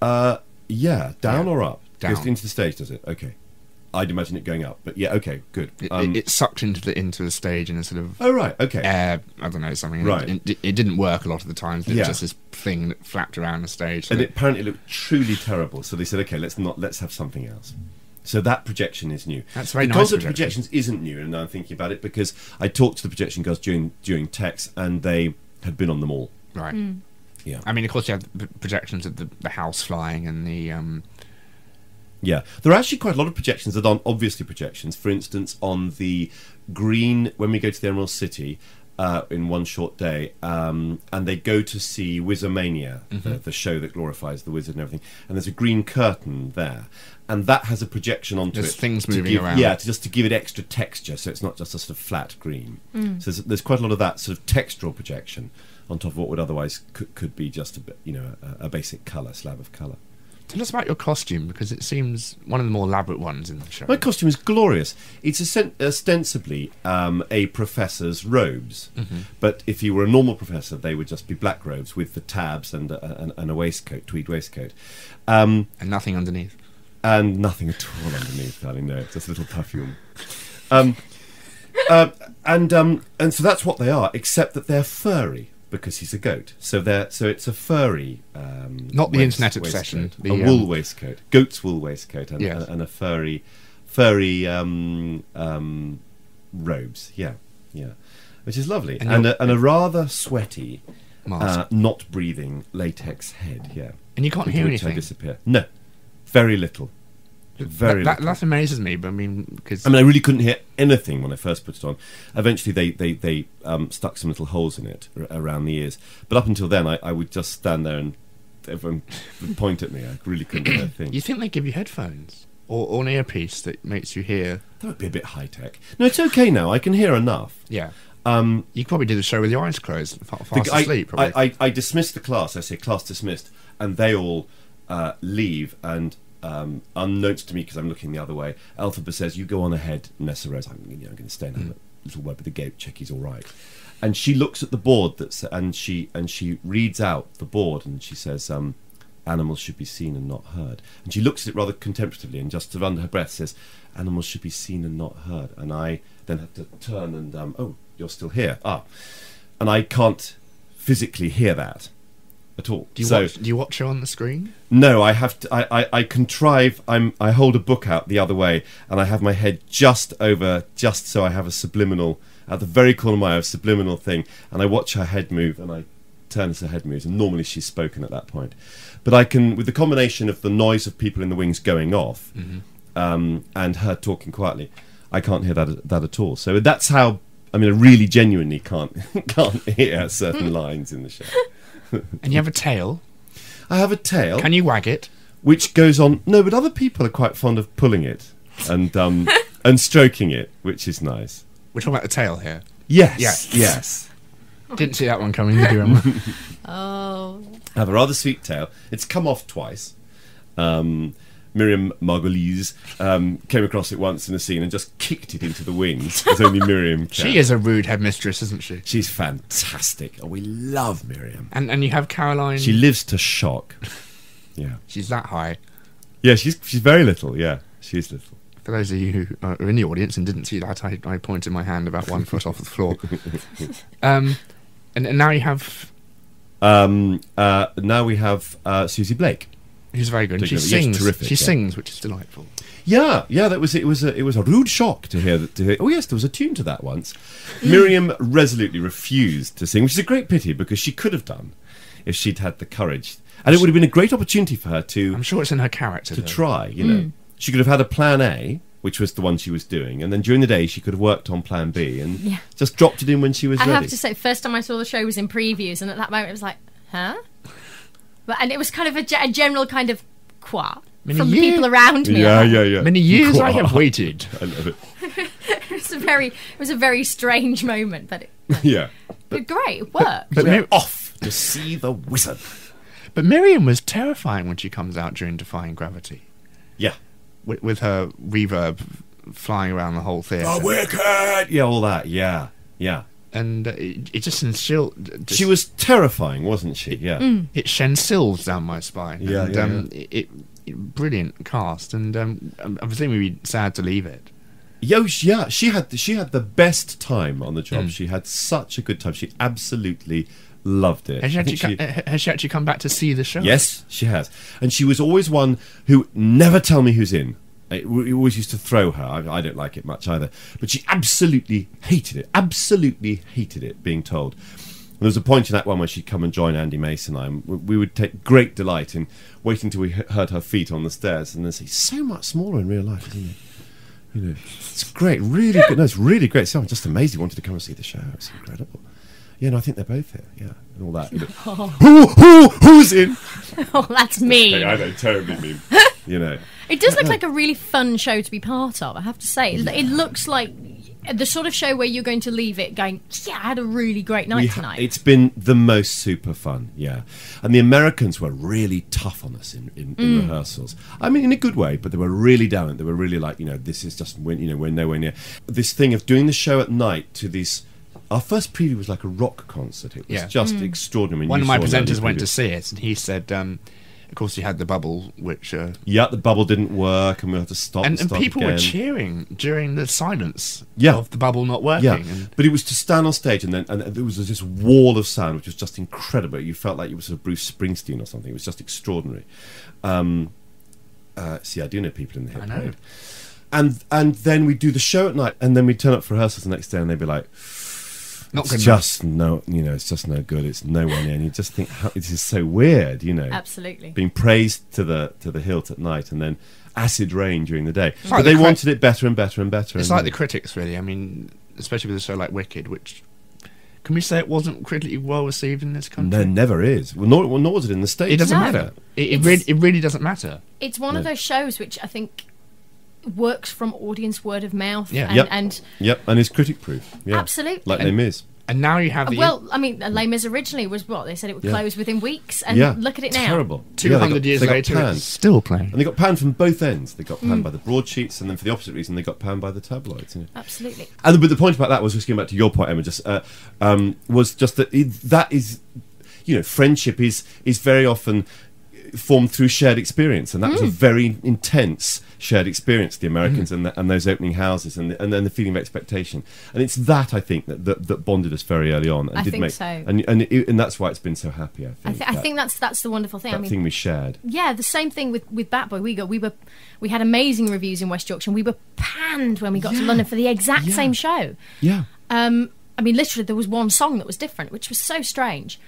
Uh, yeah, down Yeah. or up? Goes Down. into the stage, does it? Okay. I'd imagine it going up, but yeah, okay, good. It, Um, it, it sucked into the into the stage in a sort of oh right, okay. air. I don't know something. Right. It, it, it didn't work a lot of the times. It was Yeah. just this thing that flapped around the stage. So and that- it apparently looked truly terrible. So they said, okay, let's not let's have something else. So that projection is new. That's very the nice concept of projection. projections isn't new, and now I'm thinking about it because I talked to the projection girls during during Tex, and they had been on them all. right. Yeah, I mean, of course, you have projections of the, the house flying and the um, yeah. There are actually quite a lot of projections that aren't obviously projections. For instance, on the green when we go to the Emerald City. Uh, in one short day, um, and they go to see Wizomania, Mm-hmm. the, the show that glorifies the wizard and everything. And there's a green curtain there, and that has a projection onto There's it. things moving give- around. Yeah, to just to give it extra texture, so it's not just a sort of flat green. So there's, there's quite a lot of that sort of textural projection on top of what would otherwise could, could be just a bit, you know a, a basic color slab of color. Tell us about your costume because it seems one of the more elaborate ones in the show. My costume is glorious. It's osten- ostensibly um, a professor's robes, but if you were a normal professor, they would just be black robes with the tabs and a, and, and a waistcoat, tweed waistcoat. Um, and nothing underneath. and nothing at all underneath, darling. No, just a little perfume. Um, [LAUGHS] uh, and um, and so that's what they are, except that they're furry because he's a goat. So they're so it's a furry. Um, Not the waist- internet obsession, waistcoat. the, a um, wool waistcoat, goat's wool waistcoat, and, Yes. and, and a furry, furry um, um, robes. Yeah, yeah, which is lovely, And and a, and a rather sweaty, uh, not breathing latex head. Yeah, And you can't hear which I anything. disappear. No, very little. Very that, that, that amazes me, but I mean, because I mean, I really couldn't hear anything when I first put it on. Eventually, they they they um, stuck some little holes in it around the ears. But up until then, I, I would just stand there and everyone would point at me. I really couldn't hear a thing. you think they give you headphones or, or an earpiece that makes you hear. That would be a bit high tech. No, it's okay now. I can hear enough. Yeah. Um, You could probably do the show with your eyes closed, fa- the- fast I, asleep. Probably. I, I, I dismiss the class. I say class dismissed, and they all uh, leave. And um, unknowns to me, because I'm looking the other way, Elphaba says, "You go on ahead, Nessa. I'm, you know, I'm going to stay and have a little word with the gate. Check he's all right." And she looks at the board that's and she and she reads out the board and she says, um, "Animals should be seen and not heard." And she looks at it rather contemplatively and just under her breath says, "Animals should be seen and not heard." And I then have to turn and um, oh, you're still here. Ah, and I can't physically hear that at all. do, you so watch, do you watch her on the screen? no, I have to. I, I, I contrive. I'm. I hold a book out the other way, and I have my head just over, just so I have a subliminal at the very corner of my eye, a subliminal thing, and I watch her head move, and I turn as her head moves, and normally she's spoken at that point. But I can, with the combination of the noise of people in the wings going off um, and her talking quietly, I can't hear that that at all. So that's how. I mean, I really genuinely can't [LAUGHS] can't hear certain [LAUGHS] lines in the show. And you have a tail. I have a tail. Can you wag it? which goes on. No, but other people are quite fond of pulling it and um, [LAUGHS] and stroking it, which is nice. We're talking about the tail here. Yes, Yes. yes. Didn't see that one coming, did you, Emma? [LAUGHS] Oh, I have a rather sweet tail. It's come off twice. Um, Miriam Margolyes um, came across it once in a scene and just kicked it into the wings, as only Miriam [LAUGHS] can. she is a rude headmistress, isn't she? She's fantastic. Oh, we love Miriam. And and you have Caroline. She lives to shock. Yeah, she's that high. yeah. She's she's very little. Yeah, she's little. For those of you who are in the audience and didn't see that, I, I pointed my hand about one foot off the floor. [LAUGHS] Um, and, and now you have Um, uh, now we have uh, Susie Blake. Who's very good. She Yes, sings. terrific, she yeah. sings, which is delightful. Yeah, yeah, that was it. Was a it was a rude shock to hear that. To hear, oh yes, there was a tune to that once. Miriam resolutely refused to sing, which is a great pity because she could have done if she'd had the courage, and it would have been a great opportunity for her to I'm sure it's in her character. to though. try. You know, mm. she could have had a plan A, which was the one she was doing, and then during the day she could have worked on plan B and Yeah. just dropped it in when she was I ready. have to say, first time I saw the show was in previews, and at that moment it was like, huh? But and it was kind of a, ge- a general kind of qua Many from the people around me. yeah, yeah, yeah. Many years I have waited. [LAUGHS] I love it. [LAUGHS] It was a very, it was a very strange moment, but it, [LAUGHS] yeah. but great, it worked. But, We're off to see the wizard. but Miriam was terrifying when she comes out during Defying Gravity, Yeah. with, with her reverb flying around the whole theatre. The wicked. Yeah, all that. Yeah, yeah. And uh, it, it just instilled. She was terrifying, wasn't she? Yeah. It sends sills down my spine. Yeah, and, yeah, um, It, it, brilliant cast, and um, I'm, I'm presumably sad to leave it. Yosh, yeah, she had she had the best time on the job. She had such a good time. She absolutely loved it. Has she actually, think co- uh, has she actually come back to see the show? yes, she has, and she was always one who never tell me who's in. It, we always used to throw her. I, I don't like it much either, but she absolutely hated it. Absolutely hated it being told. And there was a point in that one where she'd come and join Andy Mason and I, and we- would take great delight in waiting until we heard her feet on the stairs and then say, "So much smaller in real life, isn't it?" You know, it's great, really good. No, it's really great. So I'm just amazed he wanted to come and see the show. It's incredible. Yeah, no, I think they're both here. Yeah, and all that. [LAUGHS] Who, who, who's in? [LAUGHS] oh, that's me. Hey, I know, terribly mean. [LAUGHS] You know, It does look [CLEARS THROAT] like a really fun show to be part of. I have to say, it, it looks like the sort of show where you're going to leave it going, "Yeah, I had a really great night ha- tonight." it's been the most super fun. Yeah, and the Americans were really tough on us in, in, in rehearsals. I mean, in a good way, but they were really down. it. They were really like, you know, this is just when you know we're nowhere near this thing of doing the show at night to these. Our first preview was like a rock concert. It was Yeah. just extraordinary. One of my presenters went to see it, and he said, um, "Of course, you had the bubble, which." Uh, Yeah, the bubble didn't work, and we had to stop. and, And, and people were cheering during the silence Yeah. of the bubble not working. Yeah, And but it was to stand on stage and then and there was this wall of sound which was just incredible. You felt like you were sort of Bruce Springsteen or something. It was just extraordinary. Um, uh, see, I do know people in the hit I know. And and then we do the show at night, and then we turn up for rehearsals the next day, and they'd be like, not "It's good enough. just no, you know, it's just no good. It's nowhere near." And you just think, how, "This is so weird," you know. Absolutely. Being praised to the to the hilt at night, and then acid rain during the day. like but the they cra- wanted it better and better and better. It's and like the critics, really. I mean, especially with a show like Wicked, which can we say it wasn't critically well received in this country? There never is. Well, nor, well, nor was it in the States. it doesn't No. matter. It, it really, it really doesn't matter. It's one of those shows which I think works from audience word of mouth. Yeah. and, Yep. and Yep, and it's critic proof. Yeah. Absolutely. Like And- Les Mis. And now you have the well, I mean, Les Mis originally was what they said it would Yeah. close within weeks, and yeah. look at it now. Terrible. Two hundred Yeah, they hundred got- years they got later, panned. it's still playing. And they got panned from both ends. They got Mm. panned by the broadsheets, and then for the opposite reason, they got panned by the tabloids. You know? Absolutely. And the, but the point about that was just getting back to your point, Emma. Just uh, um, was just that it, that is, you know, friendship is is very often formed through shared experience, and that was Mm. a very intense shared experience. The Americans Mm. and the, and those opening houses, and the, and then the feeling of expectation, and it's that I think that that, that bonded us very early on, and I did think make, so. and and it, and that's why it's been so happy. I think. I, th- I think that's that's the wonderful thing. that I mean, thing we shared. yeah, the same thing with with Batboy. We got we were we had amazing reviews in West Yorkshire. and We were panned when we got to London for the exact Yeah. same show. Yeah. Um, I mean, literally, there was one song that was different, which was so strange.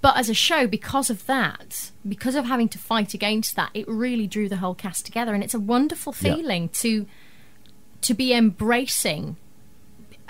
But as a show, because of that, because of having to fight against that, it really drew the whole cast together, and it's a wonderful Yeah. feeling to to be embracing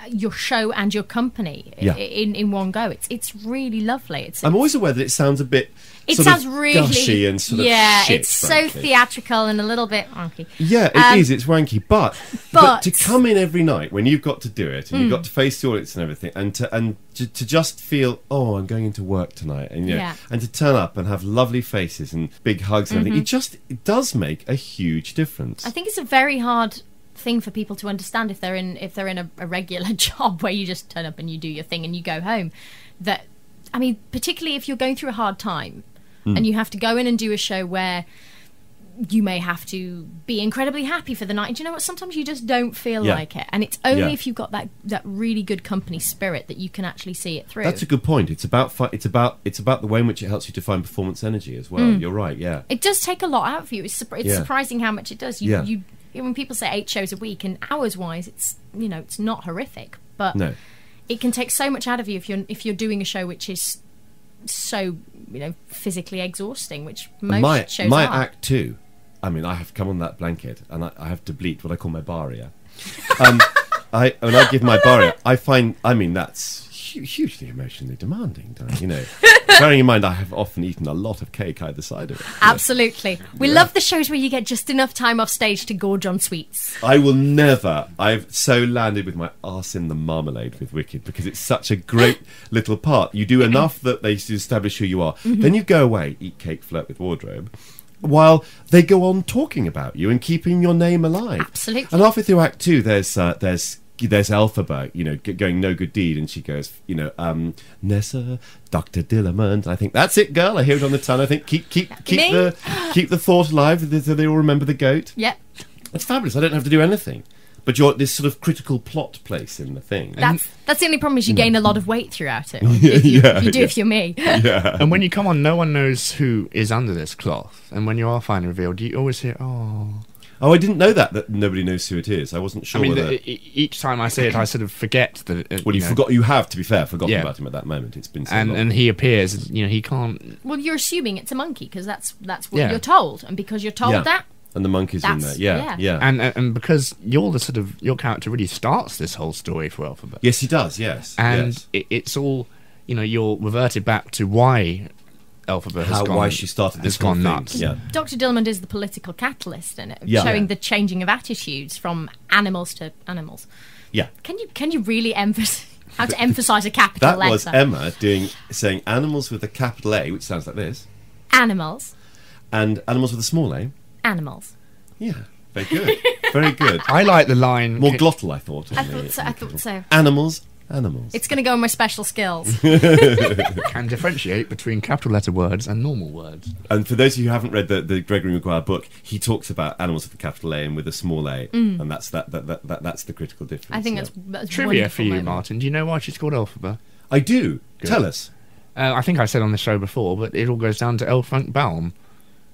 your show and your company Yeah. in in one go. It's it's really lovely. It's I'm always aware that it sounds a bit. it sounds really gushy and sort of yeah. shit, it's so theatrical and a little bit wonky. Yeah, it is. Um, It's wanky, but, but- to come in every night when you've got to do it and Hmm. you've got to face the audience and everything, and to and to, to just feel, oh, I'm going into work tonight, and you know, Yeah. Mm-hmm. and to turn up and have lovely faces and big hugs and everything, it just it does make a huge difference. I think it's a very hard thing for people to understand if they're in if they're in a, a regular [LAUGHS] job where you just turn up and you do your thing and you go home. That I mean, particularly if you're going through a hard time Hmm. and you have to go in and do a show where you may have to be incredibly happy for the night. And do you know what? Sometimes you just don't feel Yeah. like it, and it's only Yeah. if you've got that that really good company spirit that you can actually see it through. That's a good point. It's about fi- it's about it's about the way in which it helps you to find performance energy as well. Mm. You're right. Yeah. it does take a lot out of you. It's, surpri- it's Yeah. surprising how much it does. You, Yeah. you, when people say eight shows a week and hours wise, it's you know it's not horrific, but No. it can take so much out of you if you're if you're doing a show which is so you know physically exhausting, which most my shows my are. act too. I mean, I have come on that blanket and I, I have to bleat what I call my baria. [LAUGHS] Um, I when I give my baria, I find. I mean, that's hugely emotionally demanding. don't You know, [LAUGHS] bearing in mind I have often eaten a lot of cake either side of it. Absolutely, we love the shows where you get just enough time off stage to gorge on sweets. I will never. I've so landed with my arse in the marmalade with Wicked because it's such a great [LAUGHS] little part. You do enough that they establish who you are. Mm-hmm. Then you go away, eat cake, flirt with wardrobe, while they go on talking about you and keeping your name alive. Absolutely. And halfway through Act Two, there's uh, there's there's Elphaba, you know, going no good deed, and she goes, you know, um, Nessa, Doctor Dillamond. I think that's it, girl. I hear it on the tongue. I think keep keep keep Me? the keep the thought alive, so they all remember the goat. Yep, It's fabulous. I don't have to do anything. But you're at this sort of critical plot place in the thing. that's that's the only problem is you gain a lot of weight throughout it. [LAUGHS] If you, Yeah, you do yeah. if you're me. [LAUGHS] yeah. And when you come on, no one knows who is under this cloth. And when you are finally revealed, you always hear, "Oh." Oh, I didn't know that that nobody knows who it is. I wasn't sure. I mean, whether, the, e- each time I say it, I sort of forget that. It, well, you know, forgot. You have, to be fair, forgotten Yeah. about him at that moment. It's been so And long. and he appears. You know, he can't. Well, you're assuming it's a monkey because that's that's what Yeah. you're told, and because you're told yeah. that, and the monkey's in there. Yeah, yeah. yeah. And and- and because you're the sort of your character really starts this whole story for Elphaba. yes, he does. Yes, and yes. it, it's all you know. You're reverted back to why Elphaba has How gone. why she started this has gone nuts. Yeah, Dr. Dillamond is the political catalyst in it, Yeah. showing Yeah. the changing of attitudes from animals to animals. yeah. Can you can you really emphasize how to emphasize a capital That letter? was Emma doing saying animals with a capital A, which sounds like this, animals, and animals with a small a. animals. Yeah, very good, [LAUGHS] very good. I like the line. More glottal, I thought. I on the- thought so. I thought so. Animals, animals. It's going to go on my special skills. [LAUGHS] can differentiate between capital letter words and normal words. And for those of you who haven't read the, the Gregory Maguire book, he talks about animals with a capital A and with a small a, and that's that, that, that, that that's the critical difference. Mm. I think yeah. that's, that's Trivia for you, moment. Martin. Do you know why she's called Elphaba? I do. Good. Tell us. Uh, I think I said on the show before, but it all goes down to L. Frank Baum.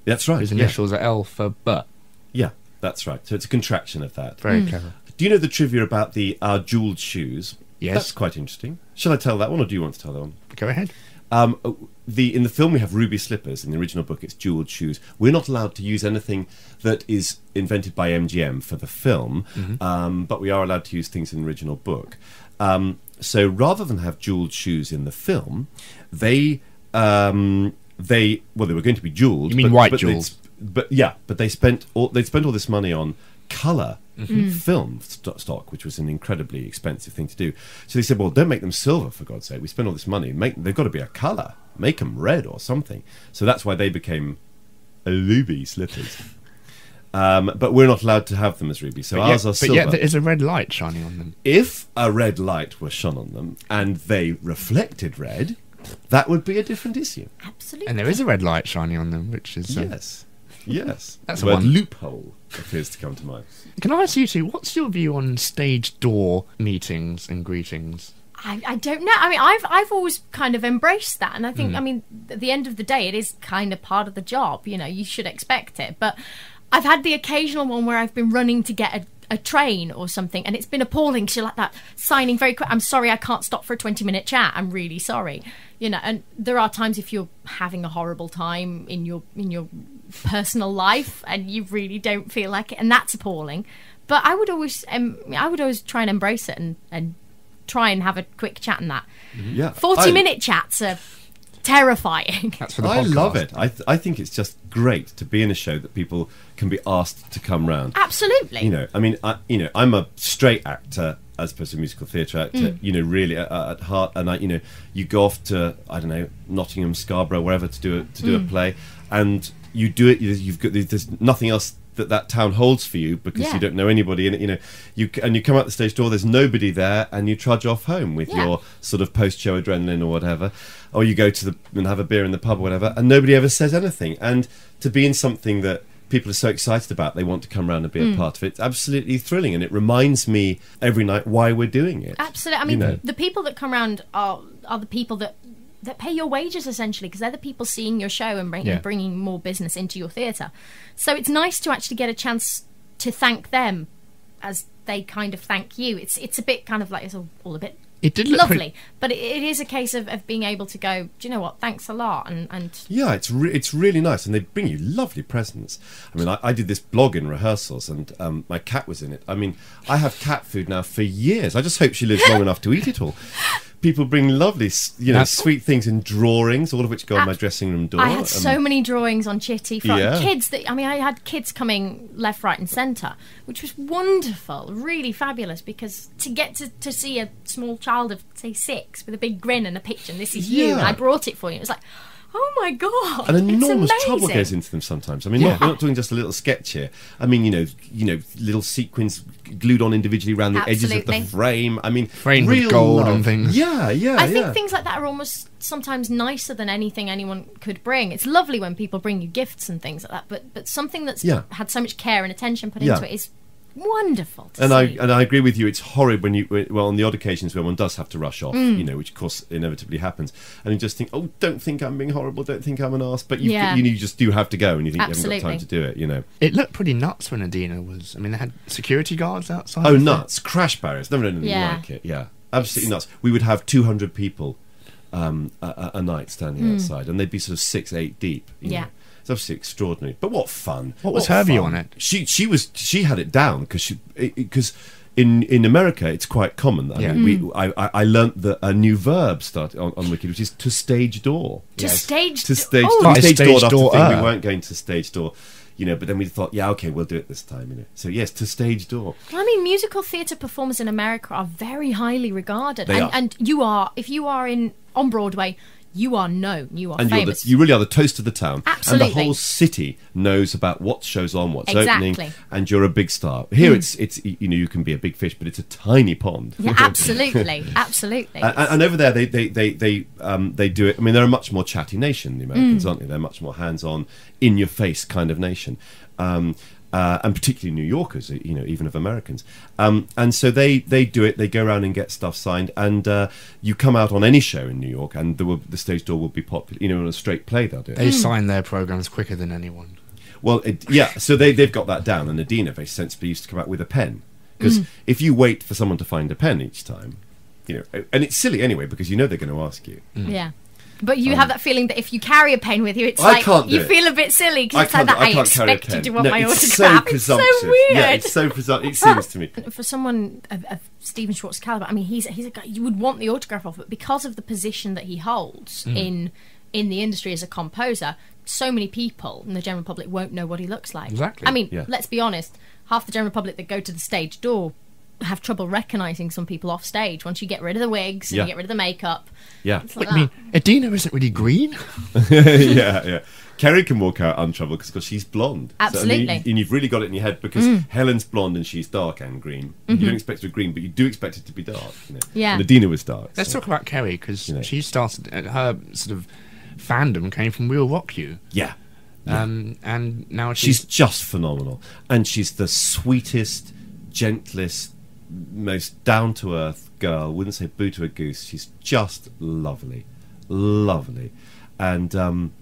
That's right. His yeah. initials are L for but. Yeah, that's right. So it's a contraction of that. Very Mm. clever. Do you know the trivia about the our jeweled shoes? Yes. That's quite interesting. Shall I tell that one, or do you want to tell that one? Go ahead. Um, uh, the in the film we have ruby slippers. In the original book, it's jeweled shoes. We're not allowed to use anything that is invented by MGM for the film, um, but we are allowed to use things in the original book. Um, so rather than have jeweled shoes in the film, they um, they well they were going to be jeweled. You mean but, white but jewels? But yeah, but they spent all they spent all this money on color film st- stock, which was an incredibly expensive thing to do. So they said, "Well, don't make them silver for God's sake. We spend all this money. Make they've got to be a color. Make them red or something." So that's why they became ruby slippers. Um, but we're not allowed to have them as ruby. So But ours yet, are but silver. yet there is a red light shining on them. if a red light were shone on them and they reflected red, that would be a different issue. Absolutely. And there is a red light shining on them, which is. Uh, Yes, yes. [LAUGHS] That's a word one. loophole appears to come to mind. Can I ask you two, what's your view on stage door meetings and greetings? I, I don't know. I mean, I've I've always kind of embraced that, and I think, hmm. I mean, at the end of the day, it is kind of part of the job. You know, you should expect it. But I've had the occasional one where I've been running to get a train or something, and it's been appalling. She's like that, signing very quick. I'm sorry, I can't stop for a 20 minute chat. I'm really sorry. You know, and there are times if you're having a horrible time in your in your personal life and you really don't feel like it, and that's appalling. But I would always, um, I would always try and embrace it and and try and have a quick chat and that. Yeah. 40 I- minute chats are terrifying. That's for the I podcast. love it. I, th- I think it's just great to be in a show that people can be asked to come round. Absolutely. You know, I mean, I, you know, I'm a straight actor as opposed to a musical theatre actor. Mm. You know, really at, at heart, and I, you know, you go off to I don't know Nottingham, Scarborough, wherever to do a, to do Mm. a play, and you do it. you- You've got there's nothing else that that town holds for you because Yeah. you don't know anybody in it. You know, you and you come out the stage door. There's nobody there, and you trudge off home with Yeah. your sort of post-show adrenaline or whatever, or you go to the and have a beer in the pub or whatever, and nobody ever says anything. And to be in something that people are so excited about, they want to come around and be Mm. a part of it. It's absolutely thrilling, and it reminds me every night why we're doing it. Absolutely. I mean, You know. the people that come around are are the people that that pay your wages essentially because they're the people seeing your show and bring, Yeah. bringing more business into your theatre. So it's nice to actually get a chance to thank them as they kind of thank you. It's it's a bit kind of like it's all, all a bit It did look lovely, pretty- but it, it is a case of, of being able to go. Do you know what? Thanks a lot, and and Yeah, it's re- it's really nice, and they bring you lovely presents. I mean, I, I did this blog in rehearsals, and um, my cat was in it. I mean, I have cat food now for years. I just hope she lives long [LAUGHS] enough to eat it all. People bring lovely, you know, That's- sweet things in drawings, all of which go on my dressing room door. I had Um, so many drawings on Chitty from Yeah. kids that I mean I had kids coming left, right, and centre, which was wonderful, really fabulous. Because to get to, to see a small child of say six with a big grin and a picture, and this is you, and I brought it for you. It was like, oh my god, an enormous trouble amazing. goes into them sometimes. I mean, not, we're not doing just a little sketch here. I mean, you know, you know, little sequins glued on individually around the edges of the frame. I mean, Framed with real gold love. and things. Yeah, yeah. I think yeah. things like that are almost sometimes nicer than anything anyone could bring. It's lovely when people bring you gifts and things like that, but but something that's Yeah. had so much care and attention put Yeah. into it is wonderful. To and I and I agree with you. It's horrid when you well on the odd occasions when one does have to rush off, Mm. you know, which of course inevitably happens, and you just think, oh, don't think I'm being horrible, don't think I'm an arse, but you Yeah. you, you just do have to go, and you think you haven't got time to do it, you know. It looked pretty nuts when Idina was. I mean, they had security guards outside. Oh, of it. nuts! Crash barriers, never known anything Yeah. like it. Yeah, absolutely nuts. We would have 200 people um, a, a- a night standing outside, and they'd be sort of six, eight deep. you. Yeah. know. It's absolutely extraordinary. But what fun! What was her view on it? She she was she had it down because she because. In, in America, it's quite common. I Yeah. mean, we, mm. I, I, I learnt that a new verb started on, on Wiki, which is to stage door. To stage door. to do- stage, oh. we stage stage door, thing. We ah. weren't going to stage door, you know. But then we thought, yeah, okay, we'll do it this time, you know. So yes, to stage door. Well, I mean, musical theatre performers in America are very highly regarded, They and, are. and you are if you are in on Broadway, you are known, you are and you're the, famous. you really are the toast of the town. Absolutely. And the whole city knows about what shows on, what's Exactly. opening, and you're a big star. Here, it's it's you know you can be a big fish, but it's a tiny pond. yeah, [LAUGHS] absolutely, absolutely. And, and over there, they they they they um, they do it. I mean, they're a much more chatty nation. The Americans, Mm. aren't they? They're much more hands-on, in-your-face kind of nation, um, uh, and particularly New Yorkers. You know, even of Americans. Um, and so they they do it. They go around and get stuff signed, and uh, you come out on any show in New York, and the, the stage door will be popular. You know, on a straight play, they'll do it. They sign their programs quicker than anyone. Well, it, yeah. So they they've got that down, and Idina very sensibly used to come out with a pen because Mm. if you wait for someone to find a pen each time, you know, and it's silly anyway because you know they're going to ask you. yeah. But you have that feeling that if you carry a pen with you, it's Um, I like can't you it. feel a bit silly because it's like that. I I, can't carry a expect you pen. to want no, my it's autograph. So it's presumptuous. so weird. Yeah, it's so presumptuous. It seems to me. [LAUGHS] for someone of, of Stephen Schwartz caliber, I mean, he's he's a guy you would want the autograph of, but because of the position that he holds Hmm. in in the industry as a composer, so many people in the general public won't know what he looks like. Exactly, I mean, yeah. let's be honest. Half the general public that go to the stage door have trouble recognizing some people off stage. Once you get rid of the wigs and Yeah. you get rid of the makeup, Yeah, it's like I mean, that. Idina isn't really green. [LAUGHS] [LAUGHS] yeah, yeah. Kerry can walk out untroubled because she's blonde. So, I mean, Absolutely. and you've really got it in your head because Helen's blonde and she's dark and green. You don't expect her to be green, but you do expect it to be dark. You know? Yeah. And Idina was dark. Let's so- talk about Kerry because You know. she started uh, her sort of fandom came from We'll Rock You, Yeah. um, and now she's, She's just phenomenal, and she's the sweetest, gentlest, most down to earth girl. Wouldn't say boo to a goose. She's just lovely, lovely, and um,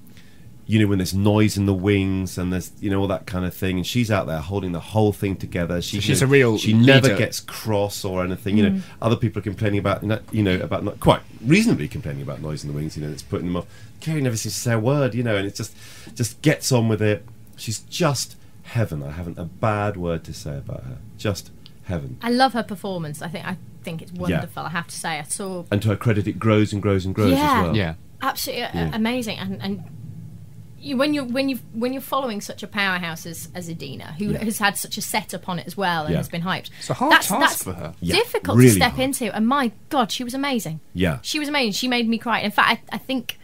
you know when there's noise in the wings and there's you know all that kind of thing and she's out there holding the whole thing together she, she's you a real she never leader. gets cross or anything you know other people are complaining about you know about not quite reasonably complaining about noise in the wings you know it's putting them off Kerry never seems to say a word you know and it just just gets on with it she's just heaven I haven't a bad word to say about her just heaven I love her performance. I think I think it's wonderful. I have to say, I saw and to her credit it grows and grows and grows Yeah. as well Yeah. absolutely uh, Yeah. amazing and and you, when you when you when you're following such a powerhouse as, as Idina, who Yeah. has had such a setup on it as well and Yeah. has been hyped, It's a hard that's, task that's for her. Yeah, difficult really to step hard. into. And my God, she was amazing. yeah She was amazing. She made me cry. In fact, I, I think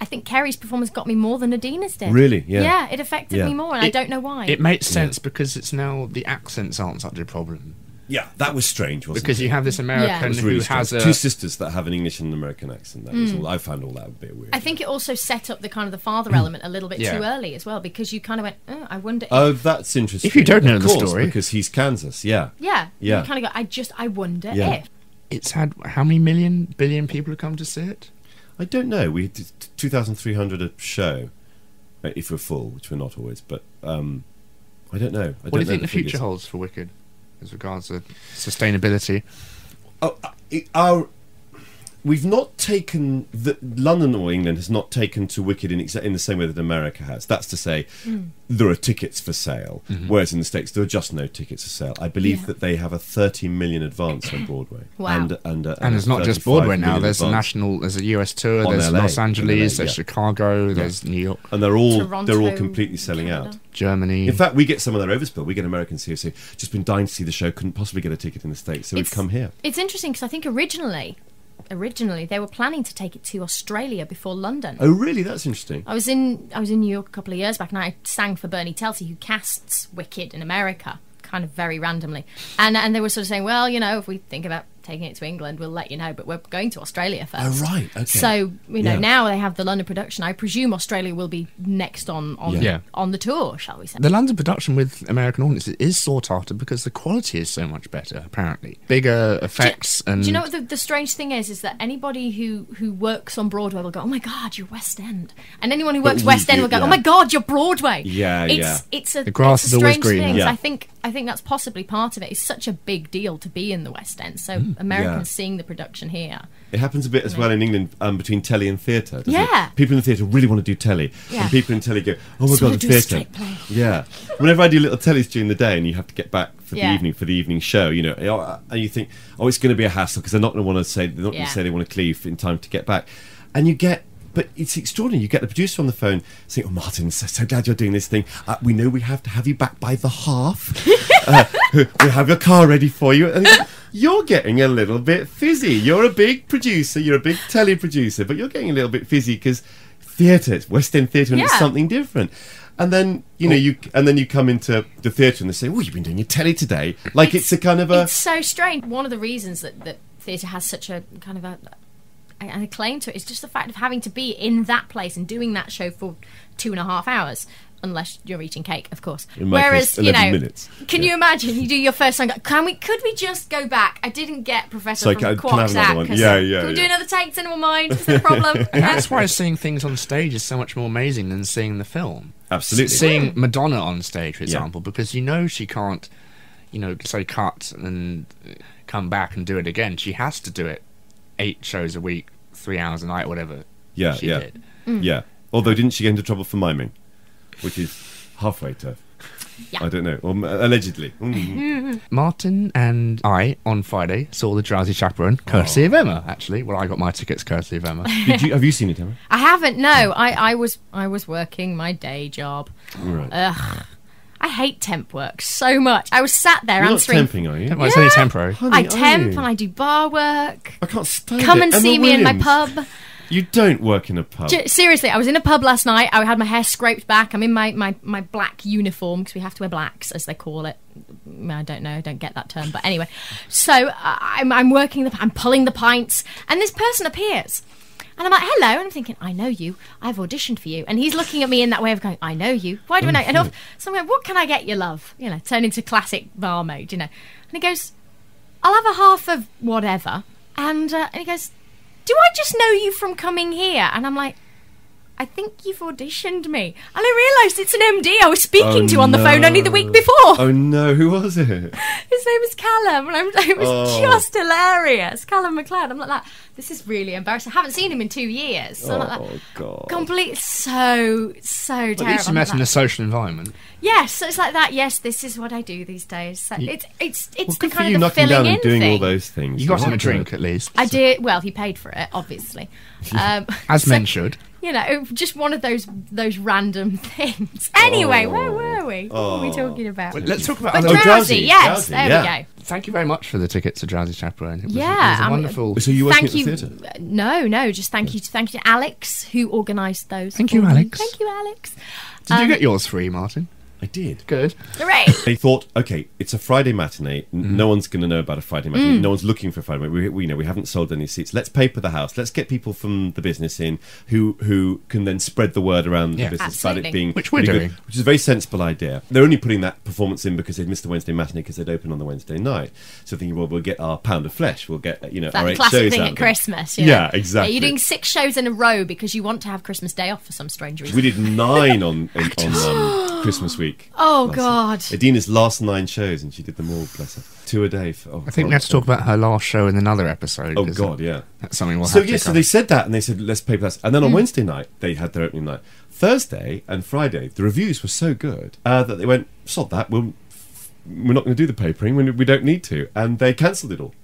I think Kerry's performance got me more than Idina's did. Really? Yeah. Yeah, it affected Yeah. me more, and I don't know why. It makes sense because it's now the accents aren't such a problem yeah that was strange wasn't because it? you have this It American was who really has a two sisters that have an English and an American accent. That was mm. all. I found all that a bit weird. I think it also set up the kind of the father mm. element a little bit Yeah. too early as well, because you kind of went, oh, I wonder. Oh, that's interesting. If you don't know Of the course, story. because he's Kansas. Yeah, yeah, Yeah. You kind of go, I just, I wonder Yeah. if. it's had how many million billion people have come to see it I don't know. We did two thousand three hundred a show, uh, if we're full, which we're not always. But um, I don't know. I what do don't you know think the future figures. holds for Wicked as regards to sustainability Oh, uh, our we've not taken the London or England has not taken to Wicked in in the same way that America has. That's to say, there are tickets for sale, whereas in the states there are just no tickets for sale. I believe Yeah. that they have a thirty million advance on Broadway. [CLEARS THROAT] Wow. And and, uh, and it's not just Broadway now. There's a national, there's a US tour. On There's LA, Los Angeles. LA, there's yeah. Chicago. There's New York, and they're all Toronto, they're all completely selling Canada. out. Germany. In fact, we get some of their overspill. We get Americans here who say, just been dying to see the show, couldn't possibly get a ticket in the States, so we've come here. It's interesting because I think originally, originally they were planning to take it to Australia before London. Oh, really? That's interesting. I was in I was in New York a couple of years back, and I sang for Bernie Telsey, who casts Wicked in America, kind of very randomly. And and they were sort of saying, well, you know, if we think about taking it to England, we'll let you know, but we're going to Australia oh, first. Oh, right, okay. So you know, Yeah. now they have the London production. I presume Australia will be next on on Yeah. Yeah. on the tour, shall we say? The London production with American audiences is sought after because the quality is so much better. Apparently, bigger effects and Do you know what the, the strange thing is? Is that anybody who, who works on Broadway will go, "Oh my God, you're West End," and anyone who works we West End will go, yeah. "Oh my God, you're Broadway." Yeah, it's, yeah. It's a The grass it's a is always strange thing. Yeah. I think I think that's possibly part of it. It's such a big deal to be in the West End, so hmm. Americans Yeah. seeing the production here. It happens a bit as well in England um, between telly and theatre. doesn't it? Yeah. People in the theatre really want to do telly. Yeah. And people in telly go, oh my God, the theatre. Yeah. Whenever I do little tellies during the day and you have to get back for the evening, for the evening show, you know, oh, and you think, oh, it's going to be a hassle because they're not going to want to say, they're not going to say they want to cleave in time to get back. And you get, but it's extraordinary. You get the producer on the phone saying, "Oh, Martin, so, so glad you're doing this thing. Uh, we know we have to have you back by the half. [LAUGHS] uh, [LAUGHS] we'll have your car ready for you." And you're getting a little bit fizzy. You're a big producer. You're a big telly producer, but you're getting a little bit fizzy because theatre, it's West End theatre, and it's something different. And then you know you, and then you come into the theatre and they say, "Oh, you've been doing your telly today." Like it's, a kind of a It's so strange. One of the reasons that, that theatre has such a kind of a an acclaim to it, it is just the fact of having to be in that place and doing that show for two and a half hours. Unless you're eating cake, of course. In my Whereas, case, you know, minutes. can Yeah. you imagine? You do your first song. go, Can we? Could we just go back? I didn't get Professor Sorry, from can I- Quark's have out. Yeah, yeah, Can we do another take? Does anyone mind? Is there a problem? And that's why seeing things on stage is so much more amazing than seeing the film. Absolutely. S- Seeing Madonna on stage, for Yeah. example, because you know she can't, you know, say cut and come back and do it again. She has to do it eight shows a week, three hours a night, whatever. Yeah, she yeah. did. Yeah. Although, didn't she get into trouble for miming? Which is halfway to. Yeah. I don't know. Or, allegedly. Mm. [LAUGHS] Martin and I on Friday saw the Drowsy Chaperone, courtesy Oh. of Emma. Actually, well, I got my tickets courtesy of Emma. [LAUGHS] Did you, have you seen it, Emma? I haven't. No, I, I was I was working my day job. Right. Ugh. I hate temp work so much. I was sat there You're not answering. temping, are you? Well, it's only temporary. Honey, I are temp you? and I do bar work. I can't stand Come it. and Emma see me in my Williams. pub. You don't work in a pub. J- Seriously, I was in a pub last night. I had my hair scraped back. I'm in my, my, my black uniform because we have to wear blacks, as they call it. Mm, I don't know. I don't get that term. But anyway, so I'm, I'm working the, I'm pulling the pints, and this person appears. And I'm like, hello. And I'm thinking, I know you. I've auditioned for you. And he's looking at me in that way of going, I know you. Why do I know? And off, so I'm going, what can I get you, love? You know, turn into classic bar mode, you know. And he goes, I'll have a half of whatever. And, uh, and he goes, Do I just know you from coming here? And I'm like, I think you've auditioned me. And I realised it's an MD I was speaking Oh, to on the phone only the week before. Oh no, who was it? [LAUGHS] His name is Callum, and I'm, it was Oh. just hilarious. Callum McLeod. I'm like that. This is really embarrassing. I haven't seen him in two years. So I'm like Oh that. god. Complete, so so terrible. At least you I'm met like in a social environment. Yes, so it's like that. Yes, this is what I do these days. So You- it's it's it's Well, the good for kind you of the knocking filling down in and doing thing. all those things. You got him a drink at least. I did. Well, he paid for it, obviously. [LAUGHS] Um, As so- men should. You know, just one of those those random [LAUGHS] things. Anyway, Oh. where were we? What were we talking about? Well, let's talk about But Oh, drowsy, Drowsy, yes, Drowsy, there yeah. we go. Thank you very much for the tickets to Drowsy Chaperone. It was, Yeah, it was a I'm- wonderful. So you working Thank at you. the theatre? No, no, just thank you, thank you to Alex who organised those. Thank you, me. Alex. Thank you, Alex. Did you um, get yours free, Martin? I did. Good. Hooray! They thought, okay, it's a Friday matinee. N No one's going to know about a Friday matinee. No one's looking for a Friday matinee. We, we you know we haven't sold any seats. Let's paper the house. Let's get people from the business in who who can then spread the word around Yeah. the business about it being Which we're really good, doing. which is a very sensible idea. They're only putting that performance in because they'd missed the Wednesday matinee because they'd open on the Wednesday night. So thinking, well, we'll get our pound of flesh. We'll get you know our eight classic shows thing out at there. Christmas. You know? Yeah, exactly. you're doing six shows in a row because you want to have Christmas Day off for some strange reason. We did nine on on, [LAUGHS] on um, Christmas week. Oh, Last- God. Idina's last nine shows, and she did them all. Bless her, two a day. For, oh, I think we God. have to talk about her last show in another episode. Oh God, yeah. That's something we'll so have yeah, to so cover. they said that, and they said let's pay for that. And then on Wednesday night they had their opening night. Thursday and Friday the reviews were so good uh, that they went sod that. We'll, we're not going to do the papering. We, we don't need to, and they cancelled it all.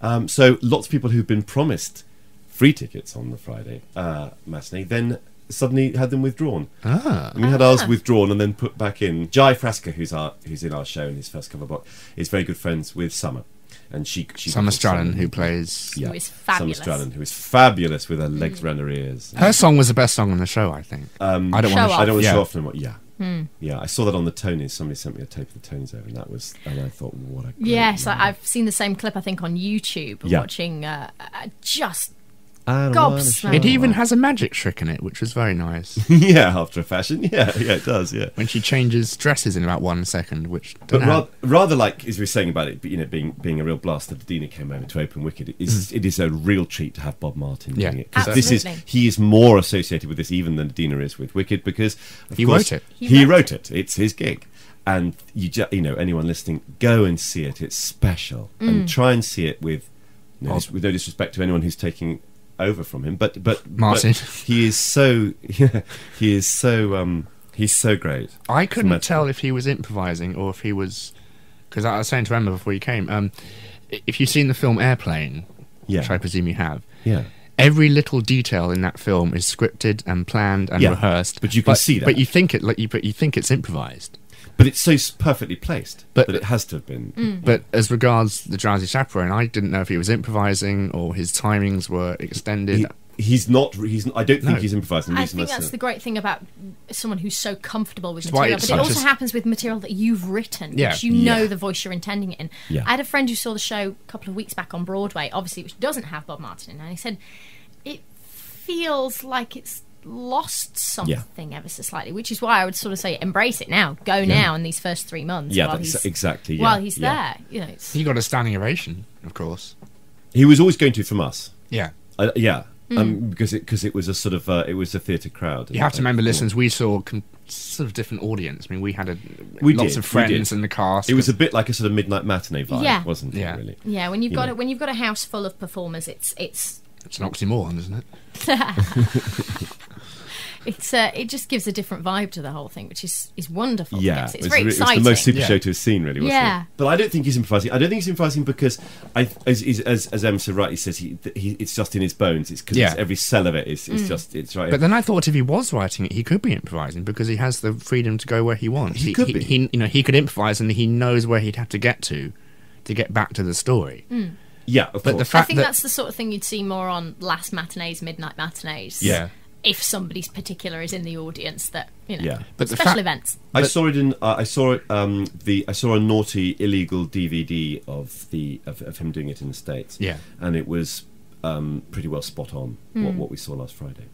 Um, so lots of people who've been promised free tickets on the Friday uh, matinee then suddenly had them withdrawn. Ah. And we had ours withdrawn and then put back in. Jai Frasca, who's our who's in our show in his first cover box, is very good friends with Summer, and she she Summer Strallen, who plays. yeah, Who is fabulous. Summer Strallen, who is fabulous with her legs around her ears. Her song was the best song on the show, I think. Um, I don't Show want off. I don't want to yeah. show off anymore. Yeah, yeah. I saw that on the Tonys. Somebody sent me a tape of the Tonys over, and that was, and I thought, what a great Yes, night. I, I've seen the same clip. I think on YouTube, Yeah. watching uh, uh, just I don't gobsmacked. It even has a magic trick in it, which was very nice. [LAUGHS] yeah, after a fashion. Yeah, yeah, it does. Yeah. when she changes dresses in about one second, which But don't have- rather, rather like as we were saying about it, you know, being being a real blast that Dina came over to open Wicked, it is it is a real treat to have Bob Martin. Yeah. doing it because this is he is more associated with this even than Dina is with Wicked because of He course, wrote it. He, He wrote, wrote it. It's his gig, and you ju- you know anyone listening, go and see it. It's special, Mm. and try and see it with no, Bob. dis- with no disrespect to anyone who's taking over from him, but but Martin. but he is so yeah, [LAUGHS] he is so um he's so great. I couldn't tell if he was improvising or if he was. Because I was saying to Emma before you came, um, if you've seen the film Airplane, Yeah. which I presume you have, Yeah. every little detail in that film is scripted and planned and Yeah, rehearsed. but you can see that. But you think it like you, but you think it's improvised. But it's so perfectly placed But- that it has to have been. Mm. But as regards the Drowsy Chaperone, I didn't know if he was improvising or his timings were extended. He, he's not. He's. I don't think No. he's improvising. I reason think I that's the great thing about someone who's so comfortable with That's material. But it also a- happens with material that you've written, Yeah. which you know Yeah. the voice you're intending it in. Yeah. I had a friend who saw the show a couple of weeks back on Broadway, obviously, which doesn't have Bob Martin in, and he said it feels like it's lost something ever so slightly, which is why I would sort of say embrace it now, go now in these first three months. Yeah, while that's he's, exactly, yeah, while he's yeah. there. You know, it's, he got a standing ovation, of course. He was always going to from us. Yeah. Uh, yeah. Hmm. Um, because it because it was a sort of uh, it was a theatre crowd. You have to remember, listeners, we saw com- sort of different audience. I mean, we had a, We lots did, of friends did. in the cast. It was a bit like a sort of midnight matinee vibe, Yeah. wasn't it? Yeah. Really. yeah, when you've You got know. a, when you've got a house full of performers, it's it's it's an oxymoron, isn't it? [LAUGHS] [LAUGHS] it's uh, it just gives a different vibe to the whole thing, which is is wonderful. Yeah, it's, it's very re- it was exciting. the most super Yeah. show to have seen, really, wasn't Yeah. it? But I don't think he's improvising. I don't think he's improvising because, I, as, as, as as Em so rightly says, he, he it's just in his bones. It's because Yeah. every cell of it is, Mm. just it's right. But then I thought if he was writing it, he could be improvising because he has the freedom to go where he wants. He could he, be. He, you know, he could improvise and he knows where he'd have to get to to get back to the story. yeah, of But the fact I think that that's the sort of thing you'd see more on last matinees, midnight matinees. Yeah. If somebody's particular is in the audience, that you know, Yeah. But the special fact- events. I But- saw it in. Uh, I saw it. Um, the I saw a naughty illegal DVD of the of, of him doing it in the states. Yeah. and it was um, pretty well spot on what, what we saw last Friday.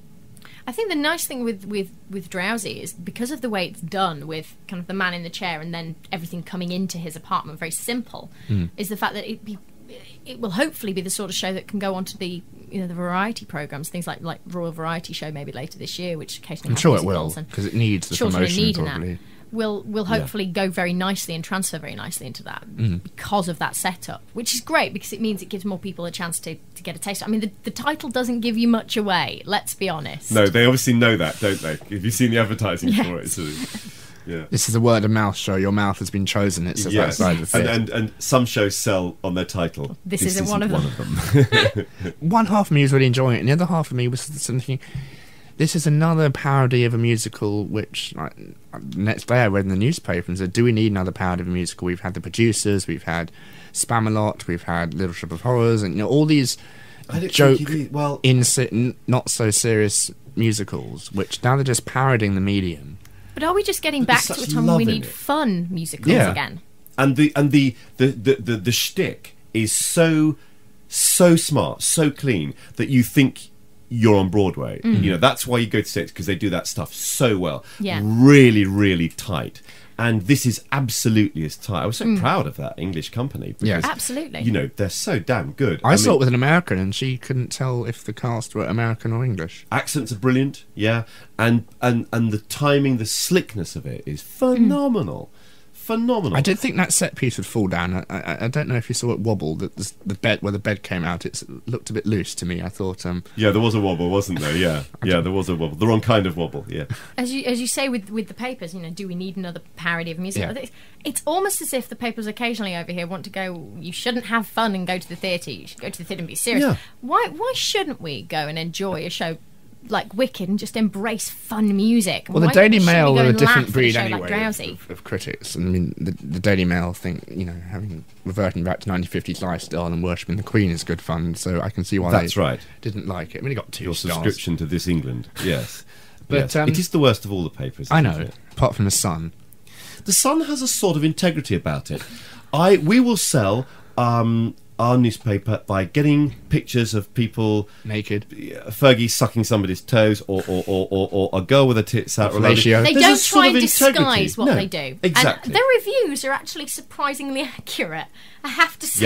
I think the nice thing with, with, with Drowsy is because of the way it's done with kind of the man in the chair and then everything coming into his apartment, very simple, is the fact that it be, it will hopefully be the sort of show that can go on to be you know the variety programs, things like like Royal Variety Show maybe later this year, which occasionally I'm sure it will because it needs the sure promotion gonna need probably. that. Will will hopefully go very nicely and transfer very nicely into that Mm. because of that setup, which is great because it means it gives more people a chance to, to get a taste. I mean, the, the title doesn't give you much away. Let's be honest. No, they obviously know that, don't they? Have you seen the advertising Yes. for it? So, yeah. This is a word of mouth show. Your mouth has been chosen. It says Yes. outside the And, and and some shows sell on their title. This isn't one of them. them. [LAUGHS] one half of me was really enjoying it, and the other half of me was thinking, this is another parody of a musical. Which like, next day I read in the newspaper and said, "Do we need another parody of a musical?" We've had the producers, we've had Spamalot, we've had Little Shop of Horrors, and you know all these I don't joke think you need- well- insi- n- not so serious musicals, which now they're just parodying the medium. But are we just getting back to a time when we need it. fun musicals Yeah. again? and the and the the the the, the shtick is so so smart, so clean that you think you're on Broadway. You mm. know that's why you go to stage because they do that stuff so well. Yeah. really, really tight. And this is absolutely as tight. I was so mm. proud of that English company. Yeah. because, Absolutely. You know they're so damn good. I, saw mean, it with an American, and she couldn't tell if the cast were American or English. accents are brilliant yeah and and and the timing the slickness of it is mm. phenomenal phenomenal I did think that set piece would fall down. I, I, I don't know if you saw it wobble. That the, the bed where the bed came out, it looked a bit loose to me. I thought, um, yeah there was a wobble wasn't there yeah [LAUGHS] yeah there was a wobble the wrong kind of wobble yeah [LAUGHS] as you as you say with with the papers, you know, do we need another parody of music? Yeah. It's, it's almost as if the papers occasionally over here want to go. You shouldn't have fun and go to the theatre. You should go to the theatre and be serious. Yeah. Why why shouldn't we go and enjoy a show? Like Wicked and just embrace fun music. well, the Daily Mail go are a different breed show anyway Like Drowsy. of, of critics. I mean, the, the Daily Mail think you know having reverting back to 1950s lifestyle and worshipping the Queen is good fun. So I can see why That's they right. didn't like it. I mean, it got two your stars. subscription to this England [LAUGHS] yes But, Yes. um, it is the worst of all the papers I know, it? apart from the Sun. the Sun has a sort of integrity about it I we will sell um our newspaper by getting pictures of people Naked. Fergie sucking somebody's toes, or or, or, or, or a girl with her tits out. or a lady- Fellatio. They There's don't try and disguise what No, they do. Exactly. And their reviews are actually surprisingly [LAUGHS] accurate. I have to say.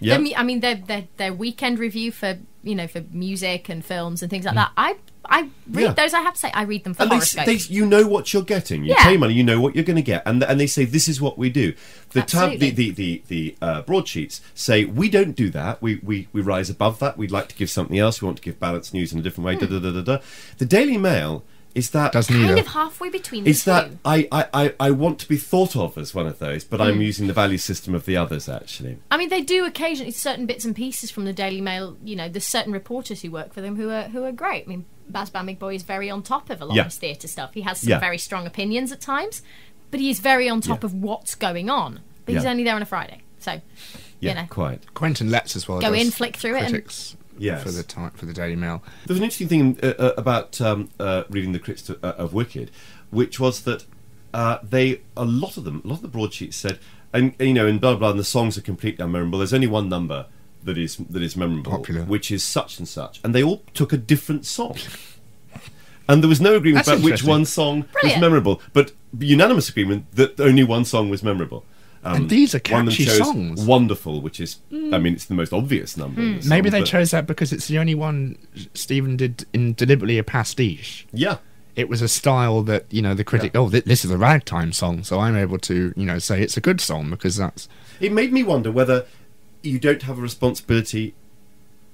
Yeah, yeah. I mean, their, their their weekend review for you know for music and films and things Mm. like that. I I read Yeah. those. I have to say, I read them for and they, they, you know what you're getting. You Yeah. pay money, you know what you're going to get, and and they say this is what we do. The tab, the the the, the uh, broadsheets say we don't do that. We, we we rise above that. We'd like to give something else. We want to give balanced news in a different way. Hmm. Da, da, da, da, da. The Daily Mail is that Doesn't kind either. of halfway between is two. that I, I, I, I want to be thought of as one of those, but Hmm. I'm using the value system of the others actually. I mean, they do occasionally certain bits and pieces from the Daily Mail. You know, there's certain reporters who work for them who are who are great. I mean, Baz Bamigboye is very on top of a lot Yeah. of his theatre stuff. He has some Yeah. very strong opinions at times, but he is very on top Yeah. of what's going on. But he's Yeah. only there on a Friday, so Yeah, you know. quite. Quentin Letts as well. Go in, flick through it and- critics Yes. for the time for the Daily Mail. There was an interesting thing uh, uh, about um, uh, reading the critics to, uh, of Wicked, which was that uh, they a lot of them, a lot of the broadsheets said, and you know, and blah blah, blah and the songs are completely unmemorable. There's only one number that is that is memorable, Popular. which is such and such, and they all took a different song. [LAUGHS] And there was no agreement That's about which one song was memorable, but unanimous agreement that only one song was memorable. Um, And these are one of them catchy chose songs. Wonderful, which is, I mean, it's the most obvious number. in the Maybe they but- chose that because it's the only one Stephen did in deliberately a pastiche. Yeah, It was a style that you know the critic. Yeah. Oh, th- this is a ragtime song, so I'm able to you know say it's a good song because that's It made me wonder whether you don't have a responsibility,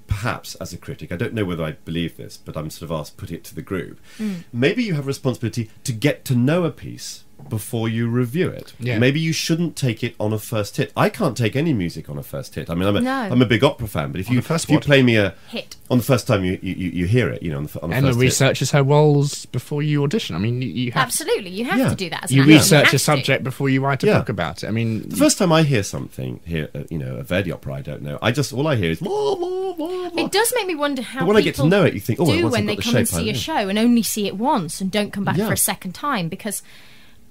perhaps as a critic. I don't know whether I believe this, but I'm sort of asked put it to the group. Mm. Maybe you have a responsibility to get to know a piece before you review it. Yeah. Maybe you shouldn't take it on a first hit. I can't take any music on a first hit. I mean, I'm a No. am a big opera fan, but if you first if you play me a Hit. on the first time you you, you you hear it, you know, on the, on the Emma first hit. researches her roles before you audition. I mean, you, you have Absolutely, you have Yeah. to do that. As you research have a to. subject before you write a Yeah. book about it. I mean, The first time I hear something here, uh, you know, a Verdi opera, I don't know. I just all I hear is. Wah, wah, wah, wah. It does make me wonder how But when I get to people know it, you think, oh, do when they the come and shape, I see a show and only see it once and don't come back Yeah. for a second time because,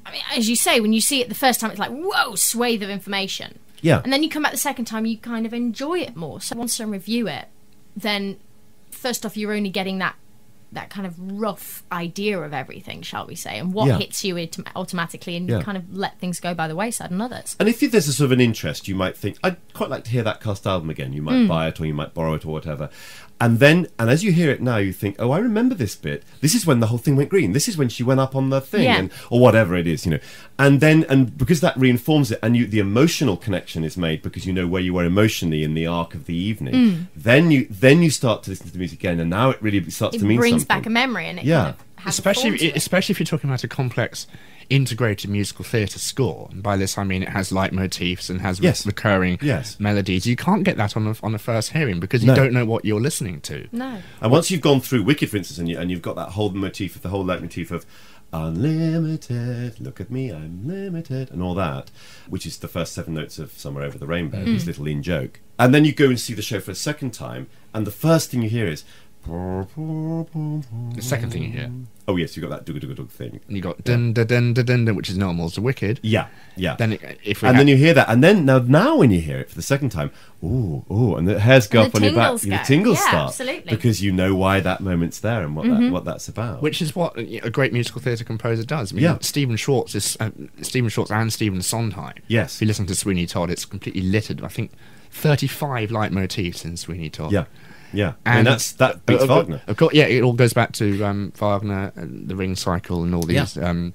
I mean, as you say, when you see it the first time, it's like whoa, swathe of information. Yeah. And then you come back the second time, you kind of enjoy it more. So once I review it, then first off, you're only getting that that kind of rough idea of everything, shall we say, and what Yeah. hits you autom- automatically, and Yeah. you kind of let things go by the wayside and others. And if there's a sort of an interest, you might think, I'd quite like to hear that cast album again. You might hmm. buy it or you might borrow it or whatever. And then, and as you hear it now, you think, oh, I remember this bit. This is when the whole thing went green. This is when she went up on the thing, Yeah. and or whatever it is, you know. And then, and because that reinforms it, and you, the emotional connection is made because you know where you were emotionally in the arc of the evening. Mm. Then you, then you start to listen to the music again, and now it really starts It to mean It brings back a memory, and it Yeah. kind of has especially form to it. especially if you're talking about a complex integrated musical theatre score and by this i mean it has leitmotifs and has re- Yes. recurring Yes. melodies you can't get that on a, on a first hearing because you No. don't know what you're listening to No. And once you've gone through Wicked, for instance, and, you, and you've got that whole motif of the whole leitmotif of unlimited, look at me, I'm limited, and all that, which is the first seven notes of Somewhere Over the Rainbow, Mm. his little in joke. And then you go and see the show for a second time, and the first thing you hear is. the second thing you hear Oh, yes, you've got that dugga dugga dug thing. and you got dun dun dun dun dun, dun which is normal as wicked Yeah, yeah. then it, if we and had- then you hear that, and then now, now when you hear it for the second time, ooh, ooh, and the hairs go And up on your back, tingles the go. tingles Yeah, start absolutely. because you know why that moment's there and what that, what that's about. which is what a great musical theatre composer does. I mean, Yeah. Stephen Schwartz is uh, Stephen Schwartz and Stephen Sondheim. Yes. If you listen to Sweeney Todd, it's completely littered. I think thirty-five leitmotifs in Sweeney Todd. yeah, yeah, and, And that's that beats of, Wagner. Of course, yeah, it all goes back to um, Wagner, and the Ring Cycle, and all these. Um,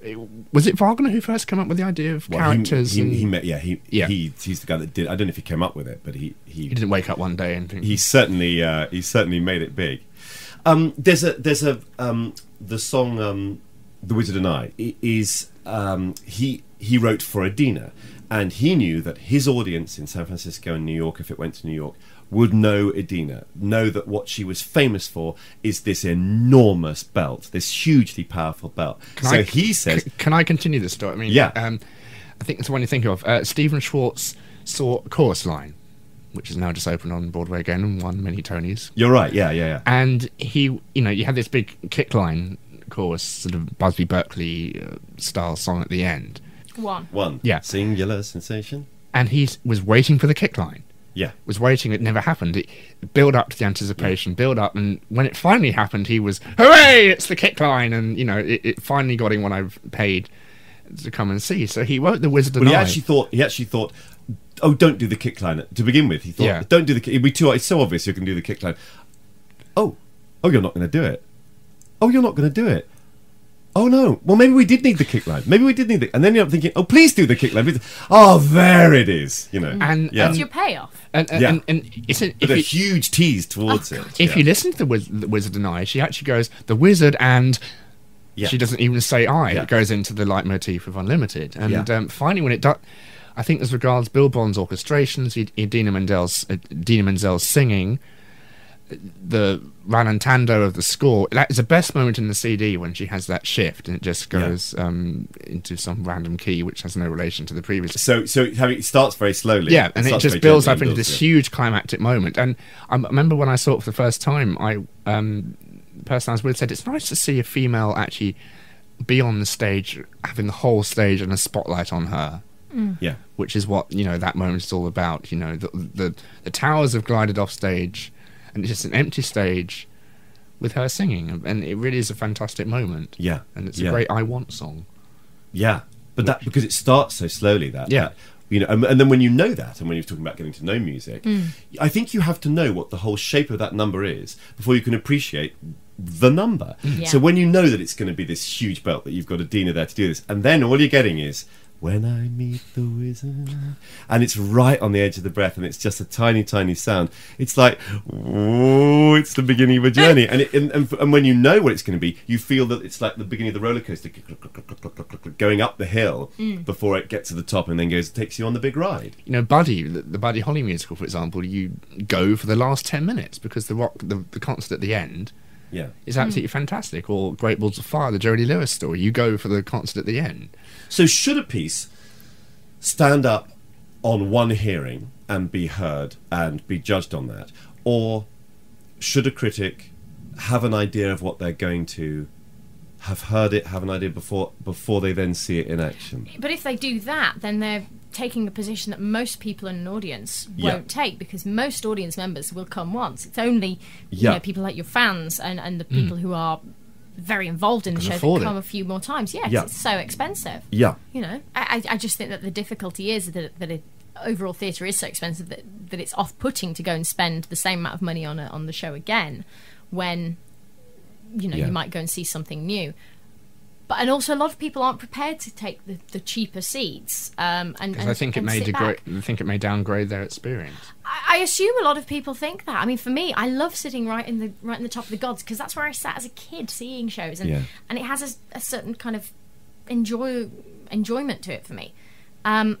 it- was it Wagner who first came up with the idea of Well, characters? He, he, and he met, yeah, he, Yeah. he, he's the guy that did. I don't know if he came up with it, but he, he, he didn't wake up one day and think. he certainly, uh, he certainly made it big. Um, there's a, there's a, um, the song, um, "The Wizard and I" i- is um, he he wrote for Idina, and he knew that his audience in San Francisco and New York, if it went to New York, would know Idina, know that what she was famous for is this enormous belt, this hugely powerful belt. Can so I- he says, c- Can I continue the story? I mean, Yeah. Um, I think it's the one you think of. Uh, Stephen Schwartz saw Chorus Line, which is now just opened on Broadway again and won many Tonys. "You're right, yeah, yeah, yeah." And he, you know, you had this big kick line chorus, sort of Busby Berkeley uh, style song at the end. One. One, Yeah. singular sensation. And he was waiting for the kick line. Yeah, was waiting. It never happened. It build up to the anticipation, build up, and when it finally happened, he was hooray! It's the kick line, and you know it, it finally got him what I've paid to come and see. So he wrote the Wizard Well, and he I. actually thought he actually thought, oh, don't do the kick line to begin with. He thought, Yeah. don't do the. kick- It'd be too. It's so obvious you can do the kick line. Oh, oh, you're not going to do it. Oh, you're not going to do it. Oh no. Well, maybe we did need the kick line. Maybe we did need the. And then you're thinking, oh, please do the kick line. Oh, there it is. You know. And- yeah. That's your payoff. and, and, Yeah. and, and it's a, but a you, huge tease towards Oh, it. if yeah. you listen to the, Wiz- the Wizard and I, she actually goes the Wizard and. Yeah. She doesn't even say I. Yeah. It goes into the leitmotif of Unlimited. And Yeah. um, finally, when it does, I think as regards Bill Brohn's orchestrations, Ed- Idina Menzel's, uh, Idina Menzel's singing, the rallentando of the score, that is the best moment in the CD when she has that shift and it just Yeah. goes um, into some random key which has no relation to the previous. So, so it starts very slowly. Yeah, and it starts just builds up into this yeah. huge climactic moment. And I remember when I saw it for the first time, I um, the person I was with said it's nice to see a female actually be on the stage, having the whole stage and a spotlight on her, Yeah, which is what you know that moment is all about. You know, the the, the towers have glided off stage, and it's just an empty stage with her singing, and it really is a fantastic moment. yeah, and it's yeah. a great "I Want" song. Yeah, but that because it starts so slowly that Yeah. that, you know, and, and then when you know that, and when you're talking about getting to know music, hmm. I think you have to know what the whole shape of that number is before you can appreciate the number. Yeah. So when you know that it's going to be this huge belt that you've got Idina there to do this, and then all you're getting is. When I meet the wizard, and it's right on the edge of the breath, and it's just a tiny, tiny sound. It's like, oh, it's the beginning of a journey, and, it, and, and and when you know what it's going to be, you feel that it's like the beginning of the roller coaster, going up the hill mm. before it gets to the top, and then goes takes you on the big ride. you know, Buddy, the, the Buddy Holly musical, for example, you go for the last ten minutes because the rock, the, the concert at the end Yeah, is absolutely mm. fantastic. Or Great Balls of Fire, the Jerry Lee Lewis story, you go for the concert at the end. So should a piece stand up on one hearing and be heard and be judged on that, or should a critic have an idea of what they're going to have heard it, have an idea before before they then see it in action? But if they do that, then they're taking a position that most people in an audience won't take because most audience members will come once. It's only you know, people like your fans and, and the people mm. who are very involved in the show that afford it. come a few more times. Yeah, 'cause Yeah. it's so expensive. Yeah. You know, I, I I just think that the difficulty is that that it, overall theatre is so expensive that, that it's off-putting to go and spend the same amount of money on a, on the show again when you know Yeah. you might go and see something new. But and also a lot of people aren't prepared to take the, the cheaper seats. Um, and, and I think it may degrade. I think it may downgrade their experience. I, I assume a lot of people think that. I mean, for me, I love sitting right in the right in the top of the gods because that's where I sat as a kid seeing shows, and Yeah. and it has a, a certain kind of enjoy enjoyment to it for me. Um,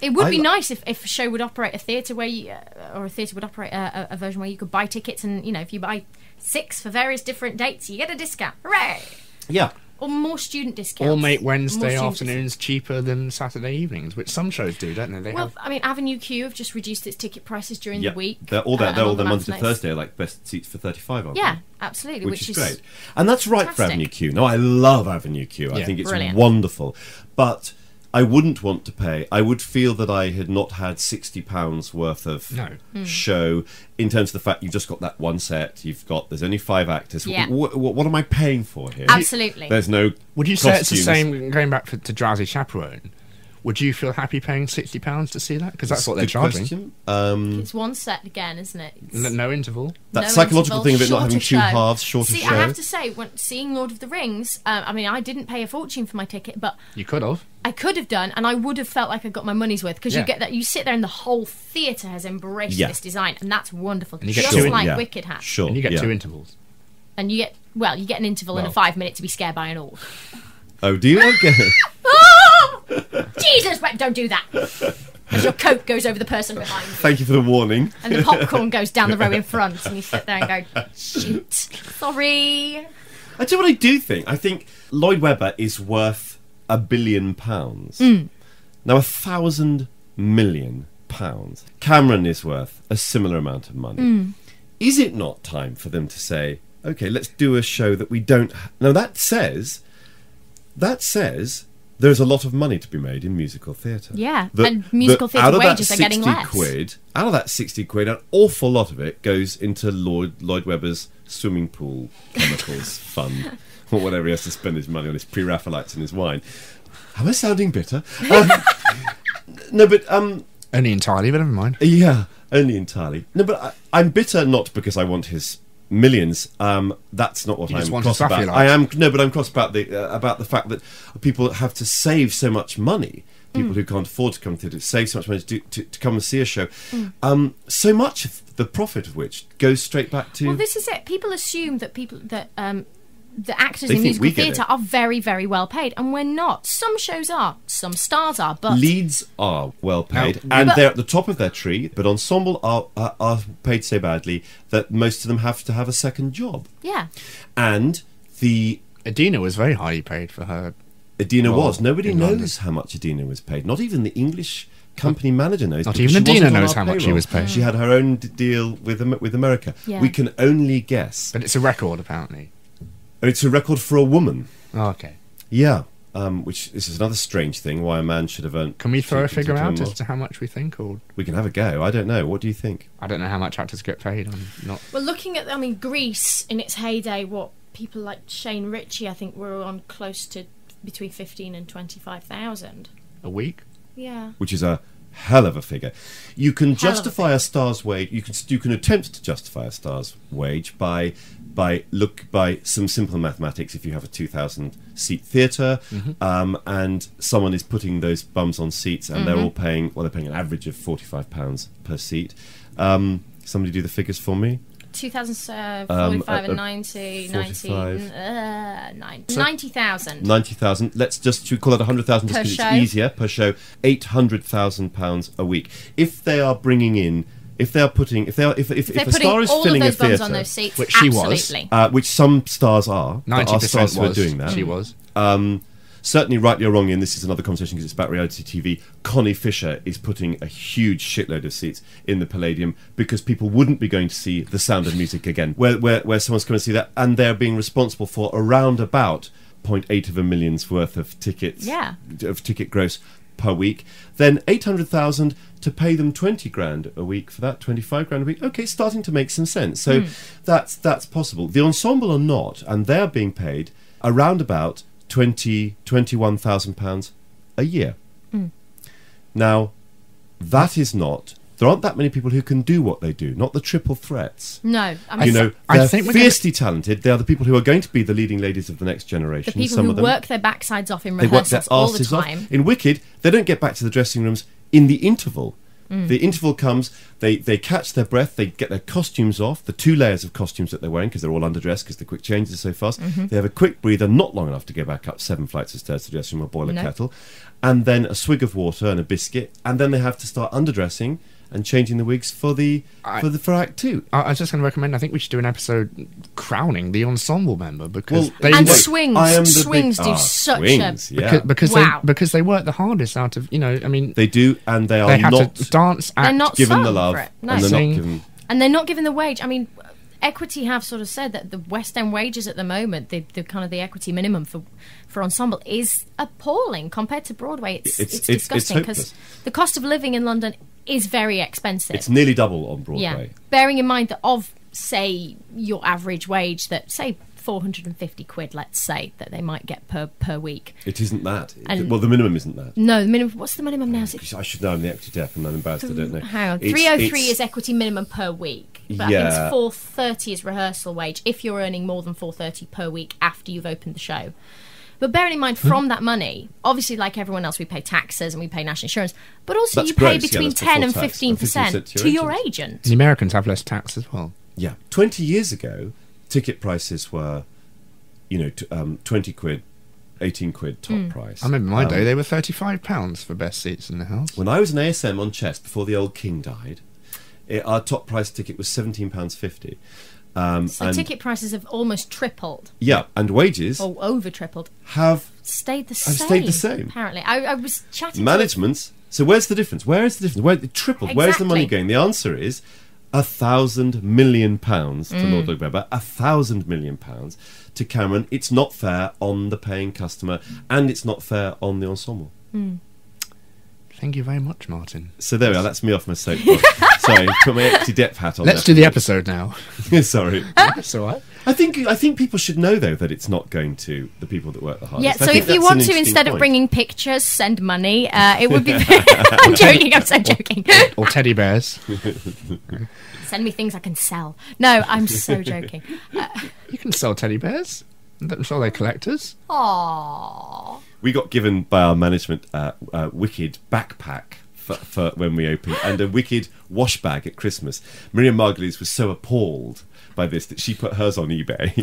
it would I be li- nice if, if a show would operate a theatre where you, uh, or a theatre would operate a, a, a version where you could buy tickets, and you know, if you buy six for various different dates, you get a discount. Hooray! Yeah. Or more student discounts. Or make Wednesday student afternoons cheaper than Saturday evenings, which some shows do, don't they? They Well, have. I mean, Avenue Q have just reduced its ticket prices during Yeah. the week. They're all, uh, their, they're all the the Monday to matinees. Thursday are like best seats for 35, aren't Yeah, they? absolutely. Which, Which, is, great. And that's right for. Avenue Q. No, I love Avenue Q. I Yeah. think it's Brilliant. wonderful. But I wouldn't want to pay. I would feel that I had not had £60 worth of No. Hmm. show in terms of the fact you've just got that one set, you've got, there's only five actors. Yeah. Wh- wh- what am I paying for here? Absolutely. There's no. Would you say it's the same? Going back for, to Drowsy Chaperone, would you feel happy paying sixty pounds to see that? Because that's what they're Good charging. question. Um, It's one set again, isn't it? It's N- no interval. that no psychological interval, thing of it not having shorter two show. halves, shorter See, show. I have to say, when seeing Lord of the Rings, uh, I mean, I didn't pay a fortune for my ticket, but You could have. I could have done, and I would have felt like I got my money's worth because Yeah. you get that you sit there and the whole theatre has embraced Yeah. this design, and that's wonderful. And you get just two like yeah. Wicked has, Sure. And you get yeah. two intervals. and you get well, you get an interval and a five minute to be scared by an orc. Oh, do you? Okay. [LAUGHS] [LAUGHS] Jesus, wait, don't do that. As your coat goes over the person behind you. Thank you for the warning. and the popcorn goes down the row in [LAUGHS] front, and you sit there and go, "Shoot, sorry." I tell you what I do think. I think Lloyd Webber is worth a billion pounds. Hmm. Now, a thousand million pounds. Cameron is worth a similar amount of money. Hmm. Is it not time for them to say, okay, let's do a show that we don't. Ha-? Now, that says, that says. There's a lot of money to be made in musical theatre. Yeah, That- and musical that theatre out of that wages are getting 60 less. Quid, out of that sixty quid, an awful lot of it goes into Lloyd Lloyd Webber's swimming pool chemicals [LAUGHS] fund, or whatever he has to spend his money on his pre-Raphaelites and his wine. Am I sounding bitter? [LAUGHS] Um, no, but um, Only entirely, but never mind. yeah, only entirely. No, but I, I'm bitter not because I want his millions. Um, that's not what You I'm just want cross his about. Raphaelites. I am no, but I'm cross about the uh, about the fact that people have to save so much money. People who can't afford to come to save so much money to, do, to, to come and see a show. Um, so much of the profit of which goes straight back to Well, this is it. People assume that people that um, the actors They in musical theatre are very, very well paid, and we're not. Some shows are, some stars are, but Leads are well paid, Now- and But- they're at the top of their tree. But ensemble are, are are paid so badly that most of them have to have a second job. yeah, And the Idina was very highly paid for her. Idina Well, was. Nobody knows London. how much Idina was paid. Not even the English company manager knows. Not even she Adina knows our how much she was paid. She had her own deal with with America. Yeah. We can only guess. But it's a record, apparently. And it's a record for a woman. Oh, okay. Yeah. Um, which this is another strange thing. Why a man should have earned. Can we throw a should- should figure out as to how much we think, or We can have a go. I don't know. What do you think? I don't know how much actors get paid. I'm not. Well, looking at, I mean, Grease in its heyday, what people like Shane Richie, I think, were on close to between fifteen and twenty-five thousand. A week? Yeah. Which is a hell of a figure. You can Hell of a justify a, star's wage. You can you can attempt to justify a star's wage by by look by some simple mathematics. If you have a two thousand seat theater um, and someone is putting those bums on seats and they're all paying well, they're paying an average of forty five pounds per seat. Um, somebody do the figures for me. 2000, uh, Um, uh, and uh, 90, 45. 90, uh, 90 90,000. Ninety thousand. Let's just should we call it a hundred thousand just Per because it's show. easier per show. Eight hundred thousand pounds a week. If they are bringing in, if they are putting, if they are, if if, They're if a star is filling a those theatre, on those seats. Which she was. uh, which some stars are, there Ninety are percent stars who are was. doing that. She was. Um, certainly, rightly or wrongly, and this is another conversation because it's about reality TV. Connie Fisher is putting a huge shitload of seats in the Palladium because people wouldn't be going to see The Sound of Music again, where where, where someone's coming to see that, and they're being responsible for around about 0.8 of a million's worth of tickets, Yeah. of ticket gross per week, then 800,000 to pay them 20 grand a week for that, 25 grand a week. Okay, starting to make some sense. So hmm. that's that's possible. The ensemble are not, and they're being paid around about 20, 21,000 pounds a year. Mm. Now, that is not. There aren't that many people who can do what they do. Not the triple threats. No, I mean, You know, I they're think we're gonna- fiercely talented. They are the people who are going to be the leading ladies of the next generation. the people Some who of them. work their backsides off in They work their rehearsals all the arses off. time. In Wicked, they don't get back to the dressing rooms in the interval. Mm. The interval comes, they, they catch their breath, they get their costumes off, the two layers of costumes that they're wearing because they're all underdressed because the quick changes are so fast. Mm-hmm. They have a quick breather, not long enough to go back up seven flights of stairs to the from room or boil a No. kettle, and then a swig of water and a biscuit, and then they have to start underdressing and changing the wigs for the I- for the for Act Two. I, I was just going to recommend. I think we should do an episode crowning the ensemble member because Well, they And work, swings. I am the Swings big, do Ah, such swings, a. yeah. because, because Wow. they because they work the hardest out of you know. I mean, They do, and they are they have not to dance, act, They're not given the love. No. and they're not given. and they're not given the wage. I mean, Equity have sort of said that the West End wages at the moment, the, the kind of the equity minimum for for ensemble is appalling compared to Broadway. It's It's- it's, it's- it's disgusting because hopeless. the cost of living in London is very expensive. It's nearly double on Broadway. yeah, bearing in mind that of say your average wage that say 450 quid, let's say that they might get per per week. It isn't that. And- well, the minimum isn't that. No, the minimum. What's the minimum now? Is it I should know. I'm the equity deaf, and I'm embarrassed. I don't know. Hang on, It's- three oh three it's- is equity minimum per week. But I think Yeah. it's four thirty is rehearsal wage if you're earning more than four thirty per week after you've opened the show. But bearing in mind, Hmm. from that money, obviously, like everyone else, we pay taxes and we pay national insurance, but also That's you pay gross, yeah, between that's ten and fifteen percent 15% to your agent. the Americans have less tax as well. Yeah, twenty years ago, ticket prices were, you know, t- um, twenty quid, eighteen quid top Hmm. price. I remember my Um, day; they were thirty-five pounds for best seats in the house. When I was an ASM on chess before the old king died, it, our top price ticket was seventeen pounds fifty. Um, So and ticket prices have almost tripled yeah, and wages or over tripled. have Stayed the Have same. stayed the same. Apparently, I, I was chatting. to- managements. So where's the difference? Where is the difference? Where it tripled? Where's the money Exactly. going? The answer is a thousand million pounds to Mm. Lord Lloyd Webber, a thousand million pounds to Cameron. It's not fair on the paying customer, and it's not fair on the ensemble. Thank you very much, Martin. So there we are. That's me off my soapbox. [LAUGHS] Sorry, put my empty depth hat on. Let's do the episode now. [LAUGHS] Sorry. That's all right. I think I think people should know though that it's not going to the people that work the hardest. Yeah, so think if you want to, interesting instead of bringing pictures, send money. Uh, it would be. [LAUGHS] [LAUGHS] I'm joking. I'm so joking. Or teddy bears. Send me things I can sell. No, I'm so joking. You can sell teddy bears. I'm sure they're collectors. Aww. we got given by our management uh, a wicked backpack for, for when we opened and a wicked wash bag at Christmas. Miriam Margolyes was so appalled by this that she put hers on eBay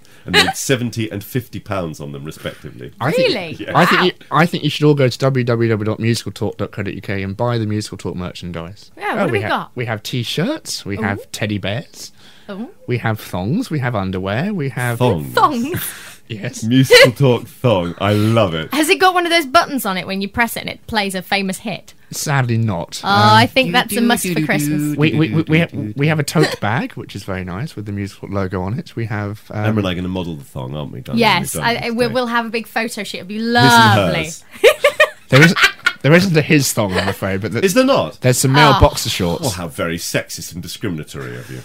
[LAUGHS] and made [LAUGHS] seventy and fifty pounds on them respectively. I Really? Think, Yeah. I think Wow. you, I think you should all go to www.musicaltalk.co.uk and buy the musical talk merchandise. Yeah, what oh, do we have, got? We have t-shirts. We have teddy bears. Oh. We have thongs. We have underwear. We have Thongs. Thong. [LAUGHS] Yes. [LAUGHS] Musical talk thong. I love it. Has it got one of those buttons on it when you press it and it plays a famous hit? Sadly not. Oh, Um, I think that's a must for Christmas. we, we, we, we, have, we have a tote bag, which is very nice with the musical logo on it. We have. Um, and we're like going to model the thong, aren't we? Darling? Yes, We've done I, it we'll, we'll have a big photo shoot. It'll be His and lovely. hers. [LAUGHS] there, is, there isn't a his thong, I'm afraid, but the, Is there not? there's some male Oh. boxer shorts. Well, how very sexist and discriminatory of you.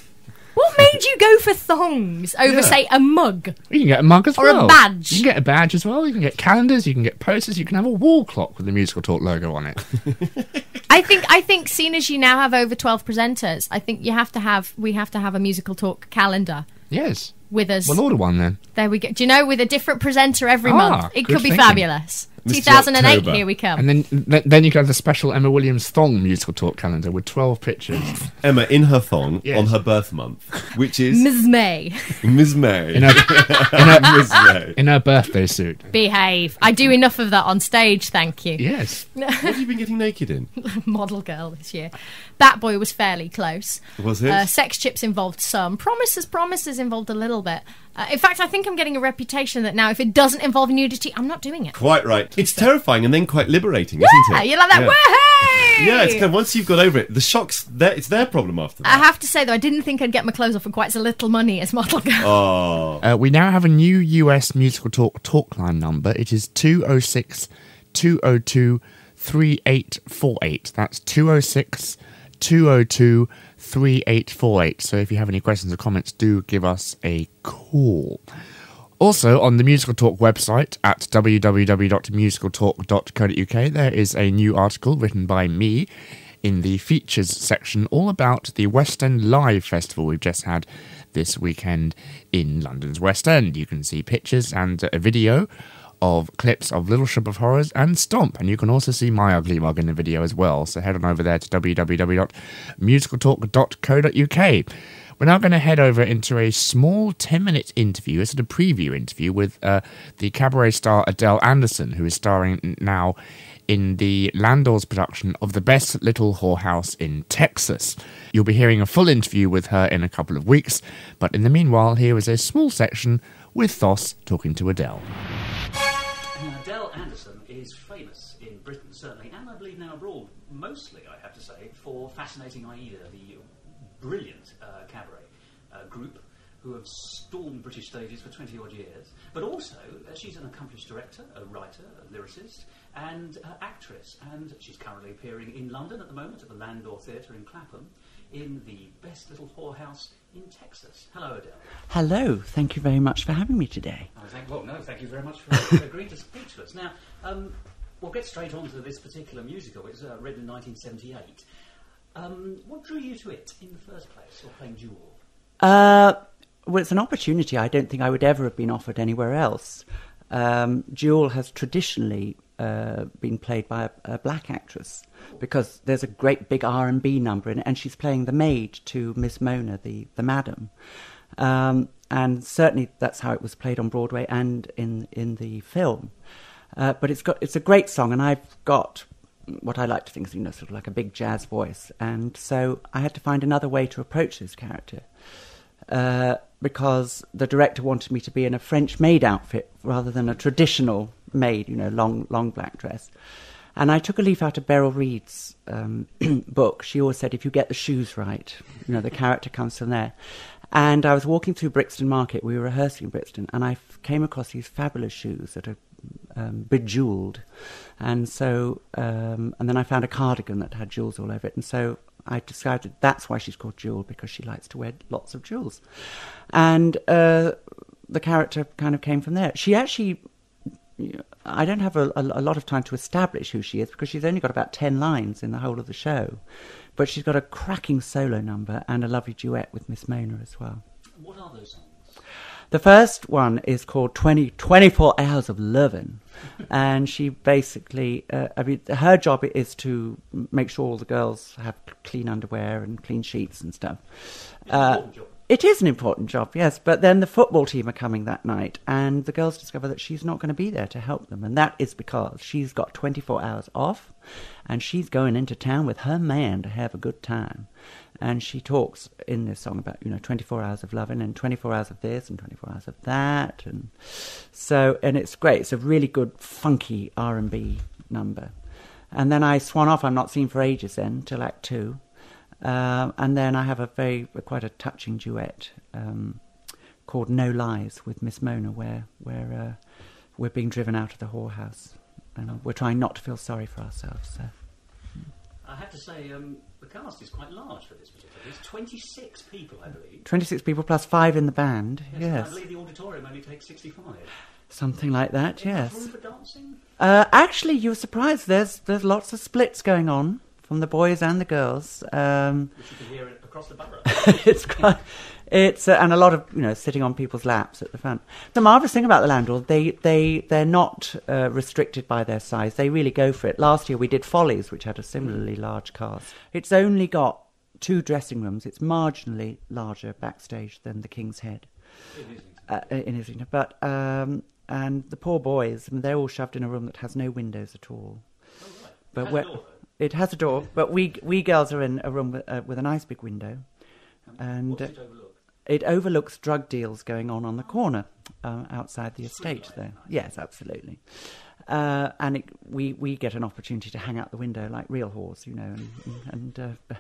What made you go for thongs over, Yeah. say, a mug? You can get a mug as well. Or a well. badge. You can get a badge as well. You can get calendars. You can get posters. You can have a wall clock with the musical talk logo on it. [LAUGHS] I think I think seeing as you now have over twelve presenters, I think you have to have we have to have a musical talk calendar yes. with us. We'll order one then. there we go. Do you know with a different presenter every Ah, month? It good could be thinking. fabulous. Mr. 2008, October. here we come. And then th- then you can have the special Emma Williams thong musical talk calendar with 12 pictures. Emma in her thong Yes. on her birth month, which is Ms. May, Ms. May. in her, in her, [LAUGHS] Ms. May. in her birthday suit. behave. I do enough of that on stage, thank you. Yes. [LAUGHS] What have you been getting naked in? Model girl this year. Bat Boy was fairly close. Was it? Uh, sex chips involved some. Promises, promises involved a little bit. Uh, in fact, I think I'm getting a reputation that now if it doesn't involve nudity, I'm not doing it. Quite right. It's terrifying and then quite liberating, isn't Yeah, it? you like that? Yeah. Wahey! Yeah, it's kind of, once you've got over it, the shock's their, it's their problem after that. I have to say though, I didn't think I'd get my clothes off for quite so little money as model [LAUGHS] girl. oh, Uh, we now have a new US musical talk talk line number. It is 206 202 3848. That's 206 202 3848. So if you have any questions or comments, do give us a call. Also, on the Musical Talk website at www.musicaltalk.co.uk, there is a new article written by me in the features section all about the West End Live Festival we've just had this weekend in London's West End. You can see pictures and a video of clips of Little Shop of Horrors and Stomp, and you can also see my ugly mug in the video as well. So head on over there to www.musicaltalk.co.uk. We're now going to head over into a small 10 minute interview, a sort of preview interview with uh, the cabaret star Adele Anderson, who is starring now in the Landor's production of The Best Little Whorehouse in Texas. You'll be hearing a full interview with her in a couple of weeks, but in the meanwhile, here is a small section with Thos talking to Adele. Adele Anderson is famous in Britain, certainly, and I believe now abroad, mostly, I have to say, for Fascinating Aida, the brilliant uh, cabaret uh, group who have stormed British stages for 20 odd years. But also, uh, she's an accomplished director, a writer, a lyricist, and uh, actress. And she's currently appearing in London at the moment at the Landor Theatre in Clapham in the best little whorehouse in Texas. Hello, Adele. Hello, thank you very much for having me today. Oh, thank, well, no, thank you very much for, [LAUGHS] agreeing to speak to us. Now, um, we'll get straight on to this particular musical. It's uh, written in 1978. Um, what drew you to it in the first place, or playing Jewel? Uh, well, it's an opportunity I don't think I would ever have been offered anywhere else. Um, Jewel has traditionally uh, been played by a, a, black actress because there's a great big R and B number in it, and she's playing the maid to Miss Mona, the the madam, um, and certainly that's how it was played on Broadway and in in the film. Uh, but it's got it's a great song, and I've got what I like to think is you know sort of like a big jazz voice, and so I had to find another way to approach this character. Uh, because the director wanted me to be in a French maid outfit rather than a traditional maid, you know, long, long black dress. And I took a leaf out of Beryl Reid's um, [CLEARS THROAT] book. She always said, if you get the shoes right, you know, the character comes from there. And I was walking through Brixton Market. We were rehearsing in Brixton, and I f- came across these fabulous shoes that are um, bejeweled. And so, um, and then I found a cardigan that had jewels all over it. And so I decided that's why she's called Jewel because she likes to wear lots of jewels, and uh, the character kind of came from there. She actually, I don't have a, a, lot of time to establish who she is because she's only got about ten lines in the whole of the show, but she's got a cracking solo number and a lovely duet with Miss Mona as well. What are those songs? The first one is called 20, 24 Hours of Lovin'. [LAUGHS] and she basically, uh, I mean, her job is to make sure all the girls have clean underwear and clean sheets and stuff. Uh, it is an important job, yes. But then the football team are coming that night, and the girls discover that she's not going to be there to help them. And that is because she's got 24 hours off, and she's going into town with her man to have a good time and she talks in this song about you know 24 hours of loving and 24 hours of this and 24 hours of that and so and it's great it's a really good funky r&b number and then i swan off i'm not seen for ages then till act two uh, and then i have a very quite a touching duet um, called no lies with miss mona where where uh, we're being driven out of the whorehouse and we're trying not to feel sorry for ourselves so I have to say, um, the cast is quite large for this particular. It's 26 people, I believe. 26 people plus five in the band, yes. yes. I believe the auditorium only takes 65. Something like that, Is yes. room for dancing? Uh, actually, you were surprised. There's there's lots of splits going on from the boys and the girls. Um, Which you can hear across the borough. [LAUGHS] it's quite, it's uh, and a lot of you know sitting on people's laps at the front. The marvelous thing about the Landor, they they they're not uh, restricted by their size. They really go for it. Last year we did Follies, which had a similarly large cast. It's only got two dressing rooms. It's marginally larger backstage than the King's Head uh, in Islington, but um, and the poor boys, I mean, they're all shoved in a room that has no windows at all. Oh, right. But Has we're- a door, though. It has a door, but we we girls are in a room with, uh, with a nice big window, and What it overlook? it overlooks drug deals going on on the corner uh, outside the estate Streetlight, there. Yes, absolutely. Uh, and it, we, we get an opportunity to hang out the window like real whores, you know, and, and uh,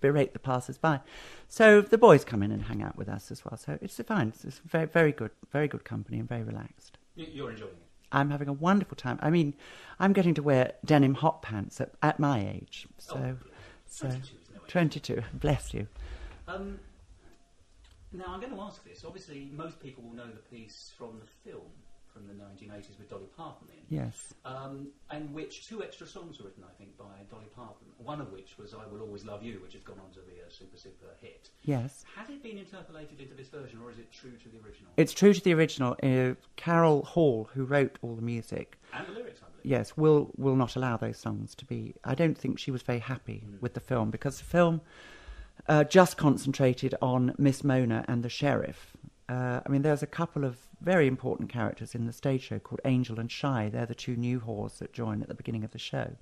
berate the passers-by. So the boys come in and hang out with us as well. So it's fine. It's, it's very, very good, very good company and very relaxed. You're enjoying it. I'm having a wonderful time. I mean, I'm getting to wear denim hot pants at, at my age. So, so 22 no 22. Bless you. Um, now, I'm going to ask this. Obviously, most people will know the piece from the film from the 1980s with Dolly Parton in. Yes. Um, and which two extra songs were written, I think, by Dolly Parton. One of which was "I Will Always Love You," which has gone on to be a super super hit. Yes. Has it been interpolated into this version, or is it true to the original? It's true to the original. Uh, Carol Hall, who wrote all the music, and the lyrics, I believe. yes, will will not allow those songs to be. I don't think she was very happy with the film because the film uh, just concentrated on Miss Mona and the sheriff. Uh, I mean, there's a couple of very important characters in the stage show called Angel and Shy. They're the two new whores that join at the beginning of the show,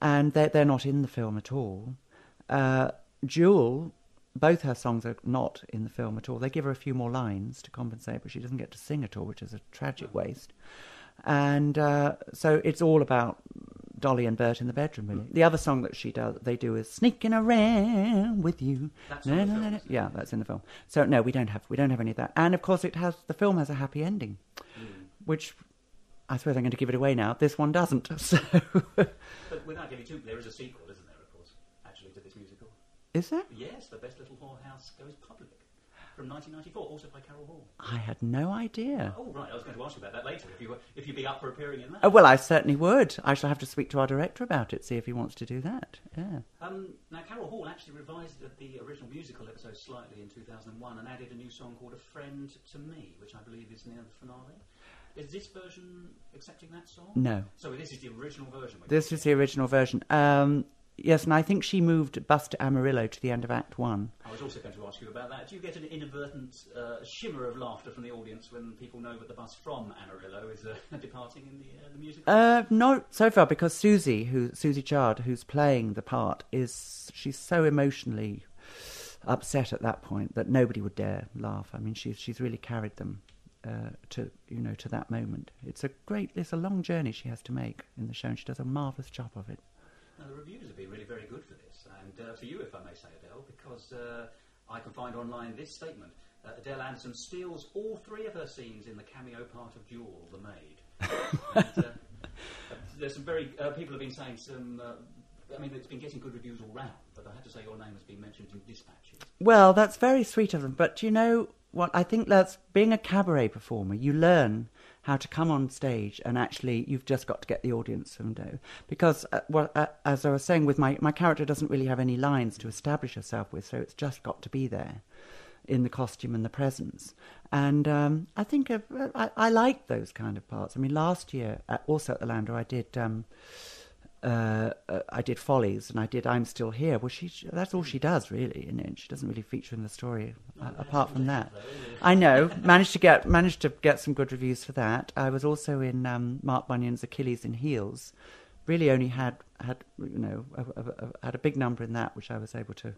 and they're they're not in the film at all. Uh, Jewel, both her songs are not in the film at all. They give her a few more lines to compensate, but she doesn't get to sing at all, which is a tragic waste. And uh, so it's all about Dolly and Bert in the bedroom, really. The other song that she does, they do is "Sneaking Around with You." That's the na, na, na. Yeah, that's in the film. So no, we don't have we don't have any of that. And of course, it has the film has a happy ending, hmm. which I suppose I'm going to give it away now. This one doesn't. [LAUGHS] So But without giving too, there is a sequel, isn't there? Of course, actually, to this musical. is there? Yes, the Best Little Whorehouse goes public from 1994, also by Carol Hall. I had no idea. Oh right, I was going to ask you about that later. If you were, if you'd be up for appearing in that. Oh, well, I certainly would. I shall have to speak to our director about it, see if he wants to do that. Yeah. Um, now, Carol Hall actually revised the, the original musical episode slightly in 2001 and added a new song called A Friend to Me, which I believe is near the finale. Is this version accepting that song? No. So this is the original version. This is the original version. Um, yes, and I think she moved Bus from Amarillo to the end of Act One. I was also going to ask you about that. Do you get an inadvertent uh, shimmer of laughter from the audience when people know that the bus from Amarillo is uh, [LAUGHS] departing in the, uh, the musical? Uh, not so far because Susie, who Susie Chard, who's playing the part, is she's so emotionally upset at that point that nobody would dare laugh. I mean, she's she's really carried them uh, to you know to that moment. It's a great, it's a long journey she has to make in the show, and she does a marvelous job of it. Now, the reviews have been really very good for this, and uh, for you, if I may say, Adele, because uh, I can find online this statement. Uh, Adele Anderson steals all three of her scenes in the cameo part of Jewel, the maid. [LAUGHS] and, uh, there's some very uh, people have been saying some. Uh, I mean, it's been getting good reviews all round, but I have to say your name has been mentioned in dispatches. Well, that's very sweet of them. But you know what? I think that's being a cabaret performer. You learn how to come on stage, and actually, you've just got to get the audience to know. Because, uh, well, uh, as I was saying, with my my character doesn't really have any lines to establish herself with, so it's just got to be there in the costume and the presence. And um, I think uh, I, I like those kind of parts. I mean, last year, uh, also at the Landor, I did. Um, uh, uh, I did Follies and I did I'm Still Here. Well, she that's all she does really, and she doesn't really feature in the story uh, apart from that. I know. Managed to get managed to get some good reviews for that. I was also in um, Mark Bunyan's Achilles in Heels. Really, only had had you know a, a, a, had a big number in that, which I was able to.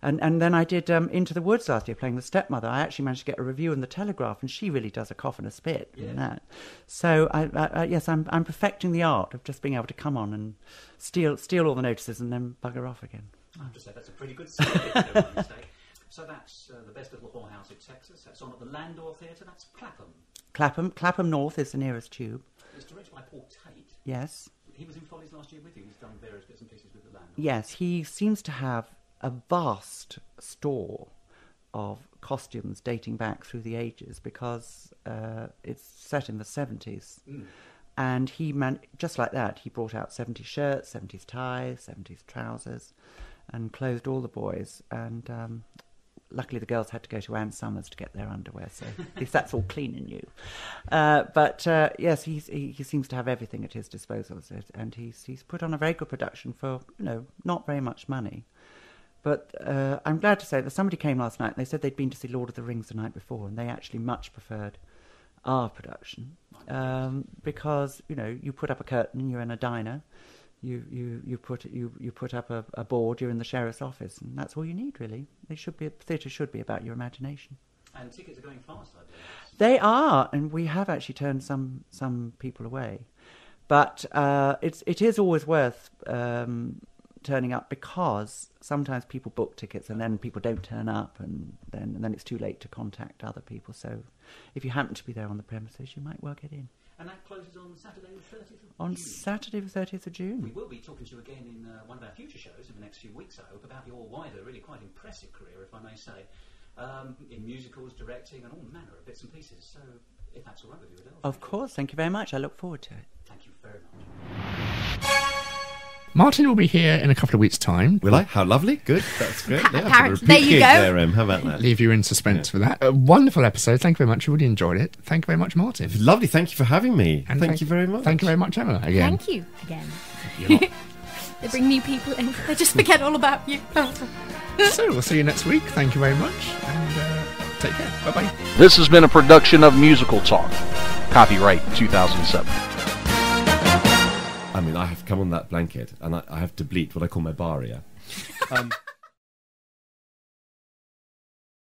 And and then I did um, Into the Woods last year, playing the stepmother. I actually managed to get a review in the Telegraph, and she really does a cough and a spit in that. So I, I, yes, I'm I'm perfecting the art of just being able to come on and steal steal all the notices and then bugger off again. I have to say that's a pretty good skit, if you don't mind me saying. So that's uh, the best little whorehouse in Texas. That's on at the Landor Theatre. That's Clapham. Clapham Clapham North is the nearest tube. It's directed by Paul Tate. Yes, He was in Follies last year with you. He's done various bits and pieces with the Landor. yes. He seems to have a vast store of costumes dating back through the ages because uh, it's set in the seventies. And he man- just like that, he brought out 70s shirts, 70s ties, 70s trousers, and clothed all the boys. And um, luckily, the girls had to go to Ann Summers to get their underwear, so [LAUGHS] at least that's all clean and new. Uh, but uh, yes, he, he seems to have everything at his disposal, and he's he's put on a very good production for you know not very much money. But uh, I'm glad to say that somebody came last night and they said they'd been to see Lord of the Rings the night before, and they actually much preferred our production um, because you know you put up a curtain, you're in a diner, you you you put you you put up a, a board, you're in the sheriff's office, and that's all you need really. They should be theatre should be about your imagination. And tickets are going fast. They are, and we have actually turned some some people away, but uh, it's it is always worth um, turning up because sometimes people book tickets and then people don't turn up, and then and then it's too late to contact other people. So if you happen to be there on the premises, you might well get in. And that closes on Saturday the 30th of On June. Saturday, the 30th of June. We will be talking to you again in uh, one of our future shows in the next few weeks, I hope, about your wider, really quite impressive career, if I may say, um, in musicals, directing, and all manner of bits and pieces. So, if that's all right with you, Adele. Of course, thank you very much. I look forward to it. Thank you very much. Martin will be here in a couple of weeks' time. Will I? How lovely. Good. That's great. Yeah, I've got a Apparently- there you go. There, Em. How about that? Leave you in suspense for that. A wonderful episode. Thank you very much. I really enjoyed it. Thank you very much, Martin. Lovely. Thank you for having me. And thank, you very much. Thank you very much, Emma. Again. Thank you again. [LAUGHS] They bring new people in. They just forget all about you. [LAUGHS] so we'll see you next week. Thank you very much, and uh, take care. Bye bye. This has been a production of Musical Talk. Copyright 2007. I mean, I have come on that blanket and I, I have to bleat what I call my barrier. [LAUGHS] Um,